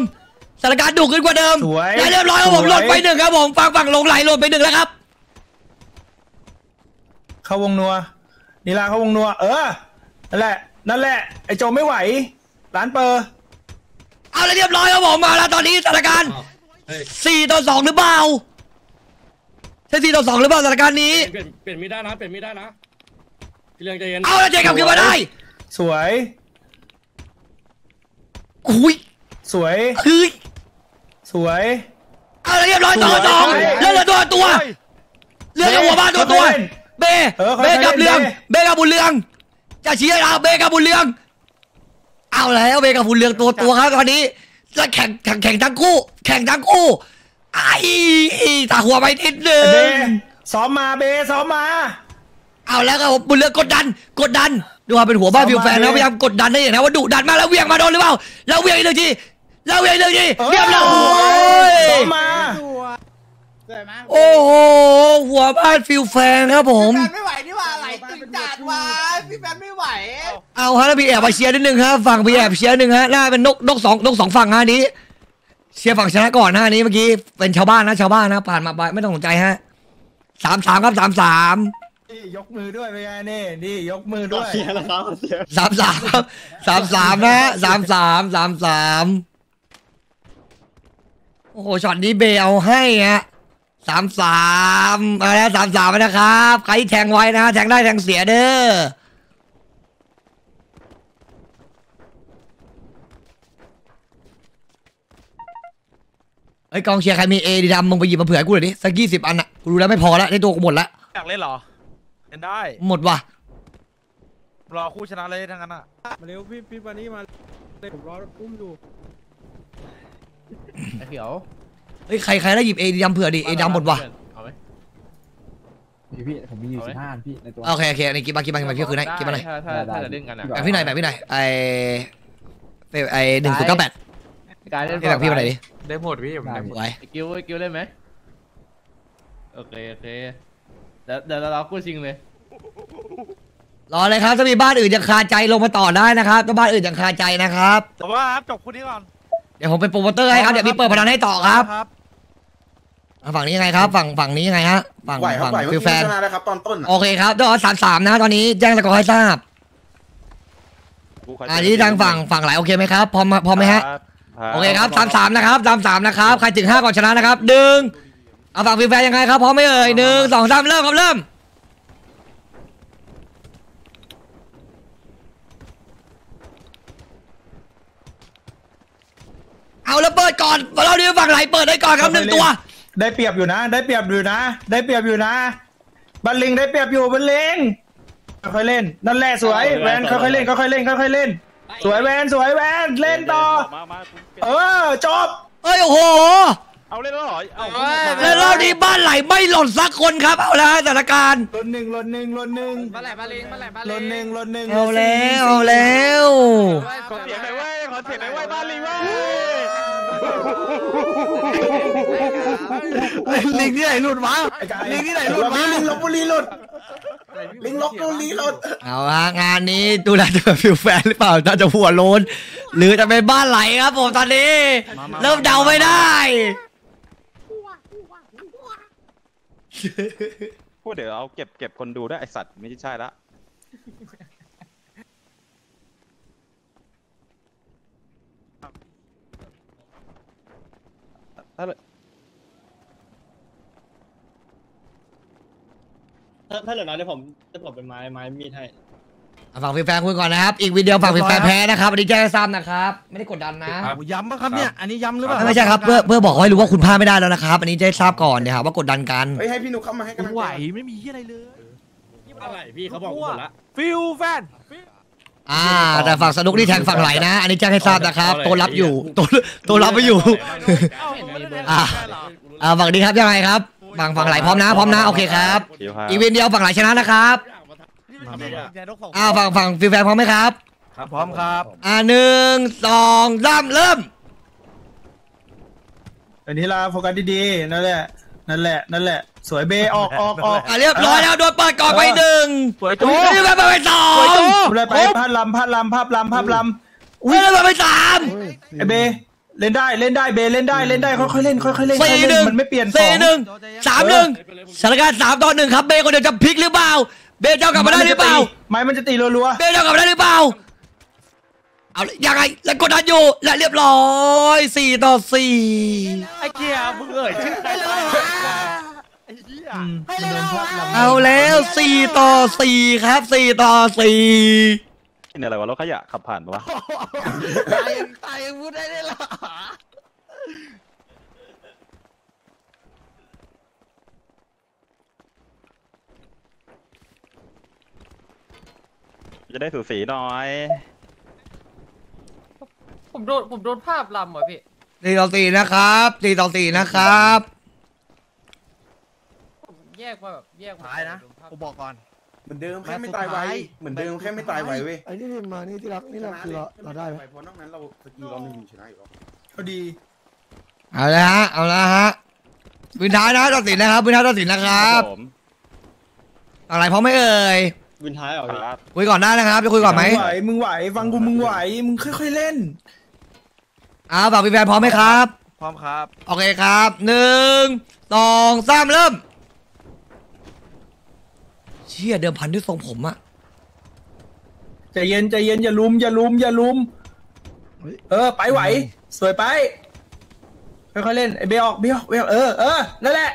สถานการณ์ดุขึ้นกว่าเดิมสวยและเรียบร้อยครับผมสวยหล่นไปหนึ่งครับผมฝั่งฝั่งลงไหลหล่นไปหนึ่งแล้วครับ เข้าวงนัวนีลาเข้าวงนัว เออนั่นแหละ นั่นแหละ ไอโจไม่ไหวร้านเปอร์เอาแล้วเรียบร้อยครับผมมาแล้วตอนนี้สถานการณ์เฮ้ยสี่ต่อสองหรือเปล่าใช่สี่ต่อสองหรือเปล่าสถานการณ์นี้เปลี่ยนเปลี่ยนไม่ได้นะเปลี่ยนไม่ได้นะ พี่เลี้ยงใจเย็นเอาแล้วเจกลับขึ้นมาได้ สวยอุ้ยสวยคือสวยเอาแล้วเรียบร้อยต่อสองสวยแล้วเหลือตัวตัวเหลือแต่หัวบ้านตัวตัวค่อยๆเล่นเบเออค่เบอยๆกับเล่นเรืองเบ้เบกับบุญเรืองจะชี้ให้เราเบกับบุญเรือง เอาแล้วเบกับบุญเรืองตัวตัวครับตอนนี้จะแข่งแข่งแข่งทั้งคู่ แข่งทั้งคู่ไอ้ตาหัวไปนิดนึเบงซ้อมมาเบซ้อมมา เอาแล้วครับผมบุญเรืองกดดันกดดันดูว่าเป็นหัวบ้านซ้อมฟิวแฟนมานะดิพยายามกดดันได้อย่างนะว่าดุดันมากแล้วเวียงมาโดนหรือเปล่าแล้วเวียงอีกหนึ่งทีแล้วเวียงอีกหนึ่งทีเออเรียบร้อยซ้อมมาโอ้โหหัวบ้านฟิวแฟนครับผมแฟนไม่ไหวนี่หว่าไหลตึงจัดว่ะพี่แฟนไม่ไหว เอาฮะแล้วพี่แอบมาเชียร์นิดนึงครับฝั่งพี่แอบเชียร์นิดนึงฮะน่าเป็นนกนกสองนกสองฝั่งฮะอันนี้ เชียร์ฝั่งชนะก่อนนะอันนี้เมื่อกี้เป็นชาวบ้านนะชาวบ้านนะผ่านมาไปไม่ต้องสนใจฮะสามสามครับสามสาม นี่ยกมือด้วยเป็นไงนี่นี่ยกมือด้วย เสียแล้วครับเสียสามสามครับสามสามนะฮะสามสามสามสามโอ้โหช็อตนี้เบลเอาให้ฮะสามสามมาแล้วสามสามนะครับ ใครที่แทงไว้นะแทงได้แทงเสียเด้อไอ้ยกองเชียร์ใครมีเอดีดำมึงไปหยิบมาเผื่อกูหน่อยดิสักยี่สิบอันอะกูดูแล้วไม่พอละในตัวกูหมดละอยากเล่นเหรอ เล่นได้ หมดว่ะ รอคู่ชนะเลยทั้งนั้นอะ มาเร็วพี่พี่ปานี่มาผมรออุ้มอยู่ไอ้เขียวเฮ้ยใครใครได้หยิบเอดีดำเผื่อดิเอดำหมดว่ะเอาไหมพี่พี่ผมมีอยู่สิบห้าพี่ในตัวโอเคโอเคอันนี้กินมากินมากินมาพี่คืนให้กินมาหน่อยถ้าถ้าถ้าจะเล่นกันอะแบ่งพี่หน่อยแบ่งพี่หน่อยไอไอหนึ่งศูนย์เก้าแปดการเล่นให้แบ่งพี่มาหน่อยดิได้หมดพี่ผมได้หมดไว้ไอ้กิ้วไอ้กิ้วเล่นไหมโอเคโอเคเดี๋ยวเดี๋ยวเราคู่ชิงเลย รอเลยครับถ้ามีบ้านอื่นยังคาใจลงมาต่อได้นะครับถ้าบ้านอื่นยังคาใจนะครับ แต่ว่าครับจบคู่นี้ก่อน เดี๋ยวผมเป็นโปรโมเตอร์ให้ครับเดี๋ยวมีเปิดพนันให้ต่อครับครับอะฝั่งนี้ยังไงครับ ฝั่งฝั่งนี้ยังไงฮะฝั่งไหลครับฝั่งไหลเมื่ฟิอลกี้แฟน ชนะแล้วครับตอนต้นอะโอเคครับเดี๋ยวสามสามนะตอนนี้แจ้งสกอร์ให้ทราบกูใครอันนี้ทางฝั่งฝั่งไหลโอเคไหมครับพร้อมพร้อมไหมฮะครับโอเคครับสามสามนะครับสามสามนะครับใครถึงห้าก่อนชนะนะครับหนึ่งเอาฝั่งฟิลแฟนยังไงครับพร้อมไหมเอ่ยหนึ่งสองสามเริ่มครับเริ่ม เอาแล้วเปิดก่อนเราดูฝั่งไหลเปิดได้ก่อนครับหนึ่งตัว ได้เปรียบอยู่นะ ได้เปรียบอยู่นะ ได้เปรียบอยู่นะบัลลิงได้เปรียบอยู่บัลลิงค่อยๆเล่นนั่นแหละสวยแวนค่อยๆเล่นค่อยๆเล่นค่อยๆเล่น สวยแวนสวยแวนเล่นต่อมามาเออจบเอ้ยโอ้โห เอาเล่นแล้วเหรอเอาแล้วรอบนี้บ้านไหลไม่หล่นสักคนครับ เอาแล้วฮะสถานการณ์ ลนหนึ่งลนหนึ่งลนหนึ่งมาแหละมาเลงมาแหละมาเลลงนหนึ่งลนหนึ่งเอาแล้วเอาแล้วขอเสียงหน่อยเว้ยขอเสียงหน่อยเว้ยบ้านลิงเว้ยลิงที่ไหนหลุดวะไอ้กายลิงที่ไหนหลุดเราวะมีลิงลพบุรีหลุดลิงลพบุรีหลุดเอาฮะงานนี้ดูแลจะเป็นฟิลแฟนหรือเปล่าน่าจะหัวโล้นหรือจะเป็นบ้านไหลครับผมตอนนี้ เริ่มเดาไม่ได้ พูดเดี๋ยวเอาเก็บเก็บคนดูด้วยไอสัตว์ไม่ใช่ละ ถ้าถ้าถ้าเหลือน้อยเดี๋ยวผมจะผมเป็นไม้ไม้มีดให้ ฝั่งฟิลแฟนคุยก่อนนะครับ อีกวิดีโอฝั่งฟิลแฟนแพ้นะครับอันนี้แจ้งให้ทราบนะครับ ไม่ได้กดดันนะโอ้ย้ำปะครับเนี่ย อันนี้ย้ำหรือเปล่าไม่ใช่ครับเพื่อเพื่อบอกให้รู้ว่าคุณพลาดไม่ได้แล้วนะครับ อันนี้จะให้ทราบก่อนเนี่ยครับว่ากดดันกัน เฮ้ยให้พี่นุกเข้ามาให้กำลังไหวใจไม่มีที่อะไรเลยอะไรพี่เขาบอกหมดละฟิลแฟน อ่า แต่ฝั่งสนุกนี่แทงฝั่งไหลนะ อันนี้แจ้งให้ทราบนะครับ ตัวรับอยู่ ตัวตัวรับไม่อยู่อ่าอ่าฝั่งนี้ครับยังไงครับฝั่งฝั่งไหลพร้อมนะพร้อมนะโอเคครับคิวครับอีกวินเดียวฝั่งไหลชนะนะครับ อ่าฝั่งฝั่งฟิลแฟนพร้อมไหมครับ พร้อมครับอ่าหนึ่งสองสามเริ่ม อันนี้ลาโฟกัสดีๆนั่นแหละ นั่นแหละ นั่นแหละ สวยเบออกออกออกอ่าเรียบร้อยแล้วโดนเปิดก่อนไปหนึ่งสวยโอ้จุ๊ยไปไปสองเลยไปพาดลำพาดลำพาดลำพาดลำอุ้ยไปไปสามไอเบเล่นได้เล่นได้เบเล่นได้เล่นได้ค่อยๆเล่นค่อยๆเล่นค่อยสี่ๆหเล่นึ่งนมันไม่เปลี่ยนสี่หนึ่งสอสามหนึ่งสถานการณ์สามต่อหนึ่งครับเบย์คนเดียวจะพลิกหรือเปล่า เบย์จะเอากลับมาได้หรือเปล่า ไม้มันจะตีรัวเบย์จะเอากลับมาได้หรือเปล่า เอายังไงแล้วกดดันอยู่และเรียบร้อยสี่ต่อสี่ไอ้เกียร์มึงเอ่ยชื่อใครไปไอ้เหี้ยๆอืมมันโดนพาดลำเอาแล้วสี่ต่อสี่ครับสี่ต่อสี่นี่อะไรวะรถขยะขับผ่านปะวะตายยังตายยังพูดได้เลยเหรอ จะได้สูสีหน่อย ผมโดนผมโดนภาพลำว่ะพี่ สี่ต่อสี่นะครับสี่ต่อสี่นะครับผมแยกมาแบบแยกมาตายนะ โดภพกูบอกก่อน เหมือนเดิมแค่ไม่ตายไวเหมือนเดิมแค่ไม่ตายไวเว้ยไอ้นี่มานี่ที่รักนี่เราคือเราเราได้ไหม เพราะนอกนั้นเราสกิลเราหนึ่งชนะอยู่แล้วเขาดี เอาละฮะเอาละฮะวินท้ายนะตัดสินนะครับวินท้ายตัดสินนะครับ ผม อะไรพร้อมไหมเอ่ย วินท้ายเหรอคพี่รับคุยก่อนได้นะครับจะคุยก่อนไหมมึงไหวมึงไหวฟังกูมึงไหวมึงค่อยๆเล่นอ่าฝากพี่แฟนพร้อมไหมครับ พร้อมครับ โอเคครับหนึ่งสองสามเริ่ม เชี่ยเดิมพันด้วยทรงผมอะใจเย็นใจเย็นอย่าลุมอย่าลุมอย่าลุมเออ ไปไหว สวยไป ค่อยๆเล่นไอเบลออกเบลออกเบลออกเออเออนั่นแหละ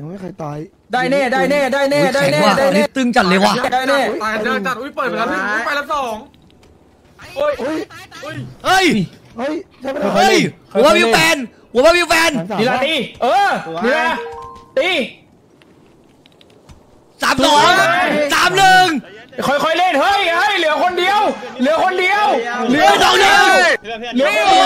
ยังไม่เคยตายได้แน่ได้แน่ได้แน่อุ๊ยได้แข็งแน่ว่ะได้อันแน่นี้ตึงจัดเลยว่ะได้แน่ตายแล้วจัดอุ้ยเปิดไปแล้วพี่อุ้ยไปแล้วสองเฮ้ยเฮ้ยใช่ไหมล่ะเฮ้ยหัวว่าวิวแฟนหัวว่าวิวแฟนดีละตีเออดีละตีสามสองสามหนึ่งค่อยๆเล่นเฮ้ยเฮ้ยเหลือคนเดียว เหลือคนเดียวเหลือสองหนึ่งเพื่อนเพื่อนเหลือคน โอ้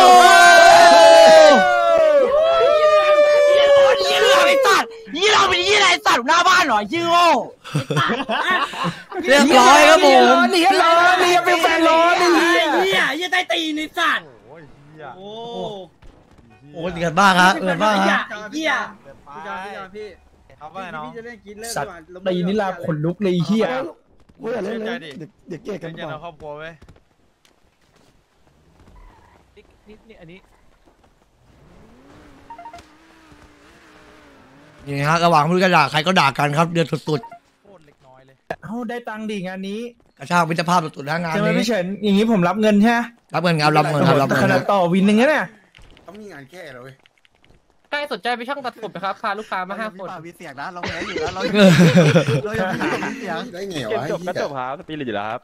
เดียว ยี่เราไอ้สัตว์ยี่เราเป็นยี่อะไรสัตว์หน้าบ้านเหรอยี่โง่เรียบร้อยครับผมเลียรอเลียเป็นแฟนรอไอ้นี่เหี้ยยี่ใต้ตีนไอ้สัตว์โอ้ยเหี้ยโอ้เหี้โอ้ยเดือดมากครับเดือดมากครับเหี้ยพี่จอนพี่จอนพี่เขาว่าไงน้องพี่จะเล่นกินเล่นสัตว์ตีนิลาขนลุกเลยไอ้เฮียกูอยากเล่นเลยเด็กเด็กเกลียดกันเล่นเปยันล่าเอาครอบครัวไว้นี่นี่อันนี้ นี่ฮะระหว่างไม่รู้จะด่าใครก็ด่ากันครับ เดือดสุดโคตรเล็กน้อยเลยเอ้าได้ตังค์ดีงานนี้ๆกระชากมิตรภาพสุดๆนะงานใช่ไหมนี้พี่เฉินอย่างนี้ผมรับเงินใช่ไหมรับเงินครับรับเงินครับรับแต่เงิขนนาคดรับต่อวินหนึ่งนะเนี่ยต้องมีงานแก้แล้วเว้ยใกล้สนใจไปช่างตัดผมไหมครับ พาลูกค้ามาห้าคนป่ามีเสียงนะเราแพ้อยู่แล้วเราเรายังมีเสียงได้ไงเกมวะจบก็จบครับสปิริตอยู่แล้วครับ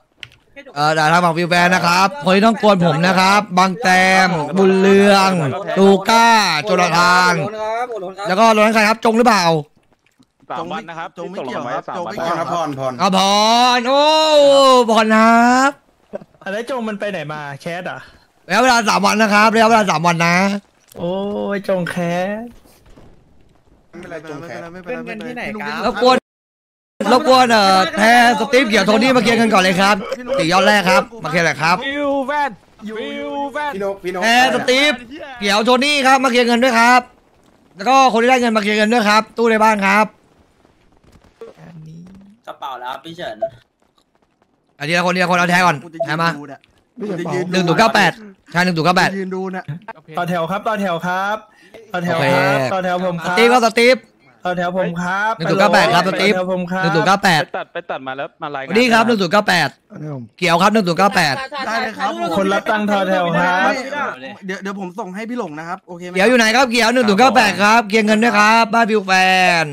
เออด่าทางฝั่งฟิวแฟนนะครับคนที่ต้องโกนผมนะครับ บางแตมบุญเรืองตูก้าโจรทาน แล้วก็รถนั้นใครครับ จงหรือเปล่าสามวันนะครับจงไม่ที่ตกลเกี่ยวงไว้ครับสามจงวันไม่พเกี่ยวรนะพรพรอาพรโอ้พรครับอะไรจงมันไปไหนมาแคสอะระยะเวลาสามวันนะครับระยะเวลาสามวันนะ โอ้ยจงแคสไม่เป็นไรจงไม่แคเป็นสไรไม่เป็นไรไม่เป็นไรรบกวน รบกวนเอ่อแทนสตีฟเกี่ยวโทนี่มาเคลียร์กันก่อนเลยครับตียอดแรกครับ มาเคลียร์หน่อยครับฟิวแวนฟิวแวนพี่นกพี่นกแทนสตีฟเกี่ยวโทนี่ครับมาเคลียร์เงินด้วยครับ แล้วก็คนที่ได้เงินมาเคลียร์เงินด้วยครับ ตู้ในบ้านครับกระเป๋าแล้วพี่เฉินอันนี้ละคนนี้ละคนเอาแทนก่อนกูจะแทยืนนมาดูเนี่ยไม่ใช่จะเปล่ายืนหนึ่งถูกเก้าแปดใช่หนึ่งถูกเก้าแปดยืนดูเนี่ยต่อแถวครับต่อแถวครับต่อแถวโอเคครับต่อแถวผมสครับตีฟก็สตีฟ ต่อแถวผมครับหนึ่งศูนย์เก้าแปดครับสตีฟต่อแถวผมคหรับนึ่งถูกเก้าแปดไปตัดไปตัดมาแล้วมารายสงานวัสดีครับหนึ่งถูกเก้าแปดอันนี้ผมเกี่ยวครับหนึ่งถูกเก้าแปดได้เลยครับคนรับตังค์ต่อแถวครับเดี๋ยวเดี๋ยวผมส่งให้พี่หลงนะครับโอเคไหมเกี่ยวอยู่ไหนครับเกี่ยวหนึ่งถูกเก้าแปดครับเคลียร์เงินด้วยครับบ้านฟิวแฟน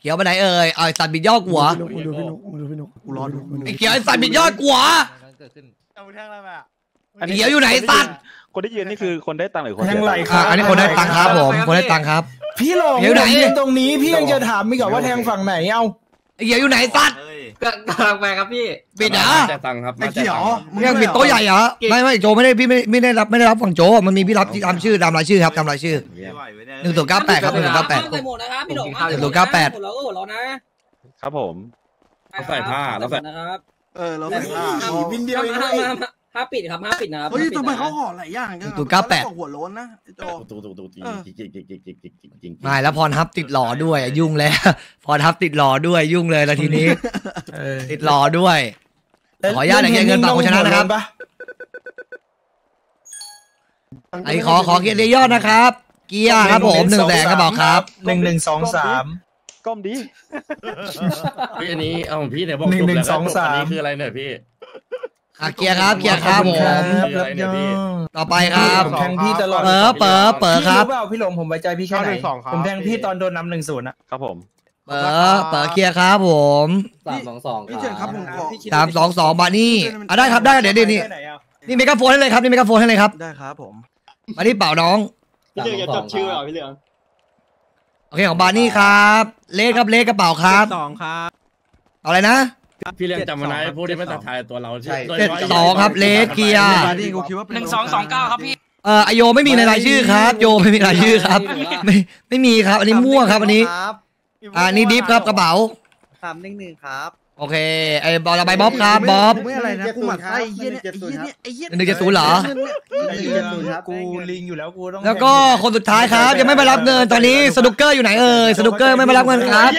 เกี่ยวไปไหนเอ่ยเอาไอ้สัตว์บิดยอดหัวมึงดูพี่นุกมึงดูพี่นุกกูรอดูมึงไอ้เกี่ยวไอ้สัตว์บิดยอดหัวเอาแท่งอะไรมาไอ้เกี่ยวอยู่ไหนสัตว์คนที่ยืนนี่คือคนได้ตังค์หรือคนแทเสีงยไหลตังค์คอะรับอันนี้คนได้ตังค์ครับผมคนได้ตังค์ครับ พี่หลงเดี๋ยวไหน ยืนตรงนี้พี่ยังจะถามมีกับว่าแทงฝั่งไหนเอ้าไอ้เกี่ยวอยู่ไหนสัตว์กำลังไปครับพี่บิดเหรอแต่ตังค์ครับไอ้เขียวเรื่องบิดโต๊ะใหญ่เหรอไม่ไม่โจไม่ได้พี่ไม่ไม่ได้รับไม่ได้รับฝั่งโจมันมีพี่รับที่ตามชื่อตามรายชื่อครับตามรายชื่อหนึ่งถูกเก้าแปดครับหนึ่งถูกเก้าแปดใส่หมดนะครับพี่หลงหนึ่งศูนย์เก้าแปดเราก็หัวเราะนะครับผมเราใส่ผ้าเราใส่นะครับเออเราใส่ผ้าขี่วินเดียวเองห้าเว้ยห้า ห้าปิดครับห้าปิดนะครับเฮ้ยทำไมเขาห่อหลายอย่างจังอะถูกเก้าแปดตอนรหัวโล้นนะไอ้โจตูตูตูจริงจริงจริงจริงจริงจริงจริงจริงจริงไม่แล้วพรทับติดหล่อด้วยยุ่งแล้วพรทับติดหล่อด้วยยุ่งเลยแล้วทีนี้เออติดหล่อด้วยขออนุญาตหน่อยเกียร์เงินฝั่งคนชนะนะครับปไอ้ขอขอเกียรติยอดนะครับ เกียร์ครับผมหนึ่งแสนกระบอกครับหนึ่งหนึ่งสองสามก้มดีพี่อันนี้เอาของพี่เนี่ยบอกหนึ่งจบหนึ่งแล้วสองสามอันนี้คืออะไรเนี่ยพี่ อะเกียร์ครับเกียร์ครับผมครับรับยอดต่อไปครับ ผมแทงพี่ตลอดเป๋อเป๋อเป๋อครับพี่รู้เปล่าพี่หลงผมไว้ใจพี่แค่ไหนผมแทงพี่ตอนโดนนำหนึ่งศูนย์อะครับผมเป๋อเป๋อเกียร์ครับผมสามสองสองพี่เฉินครับผมขอสามสองสองบาทนี่อะได้ครับได้เดี๋ยวเดี๋ยวนี่นี่เมกะโฟนให้เลยครับนี่เมกะโฟนให้เลยครับได้ครับผม มาที่เป่าน้อง พี่เหลืองอย่าจดชื่อเหรอพี่เหลืองโอเคของบาร์นี่ครับ เลขครับเลขกระเป๋าครับสองครับเอาอะไรนะ พี่เรียนจำมานะไอ้พวกที่ไม่ตัดทายตัวเราใช่โดยเจ็ดฉพาะสองครับเลขเกียร์บาร์ดี้กูคิดว่าเป็นหนึ่งสองสองเก้าครับพี่เอ่อไอโยไม่มีในรายชื่อครับ โยไม่มีรายชื่อครับ ไม่ไม่มีครับ อันนี้มั่วครับอันนี้ อ่านี่ดิฟครับกระเป๋าสามหนึ่งหนึ่งครับ โอเคไอ้บอลระบายบ๊อบครับบ๊อบไม่อะไรนะกูหมั่นไส้ไอ้เหี้ยเนี่ยไอ้เหี้ยเนี่ยไอ้เหี้ยหนึ่งเจ็ดศูนย์เหรอไอ้เหี้ยเนี่ยกูลิงอยู่แล้วกูต้องแล้วก็คนสุดท้ายครับยังไม่มารับเงินตอนนี้สนุกเกอร์อยู่ไหนเอ่ยสนุกเกอร์ไม่มารับเงินครับ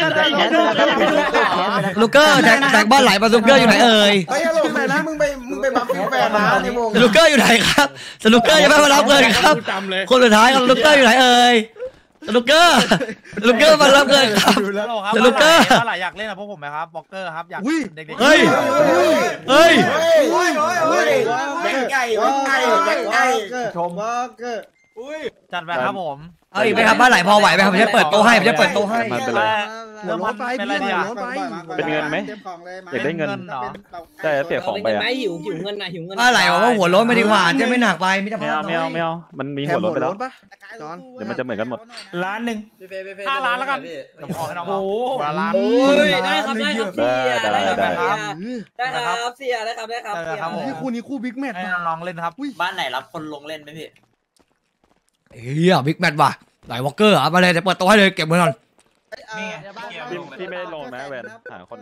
สนุกเกอร์แจกแจกบ้านไหลมาสนุกเกอร์อยู่ไหนเอ่ยเฮ้ยฮัลโหลมึงมึงไปมึงไปบัฟฟิวแฟนนะในวงสนุกเกอร์อยู่ไหนครับสนุกเกอร์ยังไม่มารับเงินครับจำเลยคนสุดท้ายครับสนุกเกอร์อยู่ไหนเอ่ย สนุกเกอร์สนุกเกอร์มารับเงินครับฮัลโหลครับสนุกเกอร์บ้านไหลอยากเล่นกับพวกผมไหมครับบ็อกเกอร์ครับอยากเด็กๆเฮ้ย เฮ้ย เฮ้ยเฮ้ยเฮ้ยแบงไก่แบงไก่แบงไก่ ชมว่าเกอร์ จัดไปครับผมเอาอีกไหมครับบ้านไหลพอไหวไหมครับผมจะเปิดโต๊ะให้ผมจะเปิดโต๊ะให้มันเป็นไรเริ่มมันเป็นอะไรเนี่ยเป็นเงินไหมอยากได้เงินเหรอแต่เสียของไปอะไม่หิวหิวเงินนะหิวเงินบ้านไหลบอกว่าหัวโล้นไม่ดีกว่าจะไม่หนักไปมิตรไม่ภาพเอาไม่เอาไม่เอามันมีแถหัมวหัรถไปแล้ววโล้นปะจอนเดี๋ยวมันจะเหมือนกันหมดล้านหนึ่งห้าล้านแล้วกันเดี๋ยวขอให้น้องๆโอ้โหหัวละล้านโอ้ยได้ครับได้ครับเสียได้ครับได้ได้ครับเสียได้ครับได้ครับได้เสียครับผมนี่คู่นี้คู่บิ๊กแมทให้มาน้องๆเล่นครับบ้านไหนรับคนลงเล่นไหมพี่ เฮียบิ๊กแมทว่ะไหลวอลเกอร์อะมาเลยจะเปิดโต๊ะให้เลยเก็บเงินก่อน นี่ไง พี่พี่ไม่ได้ลงนะแวนหาคน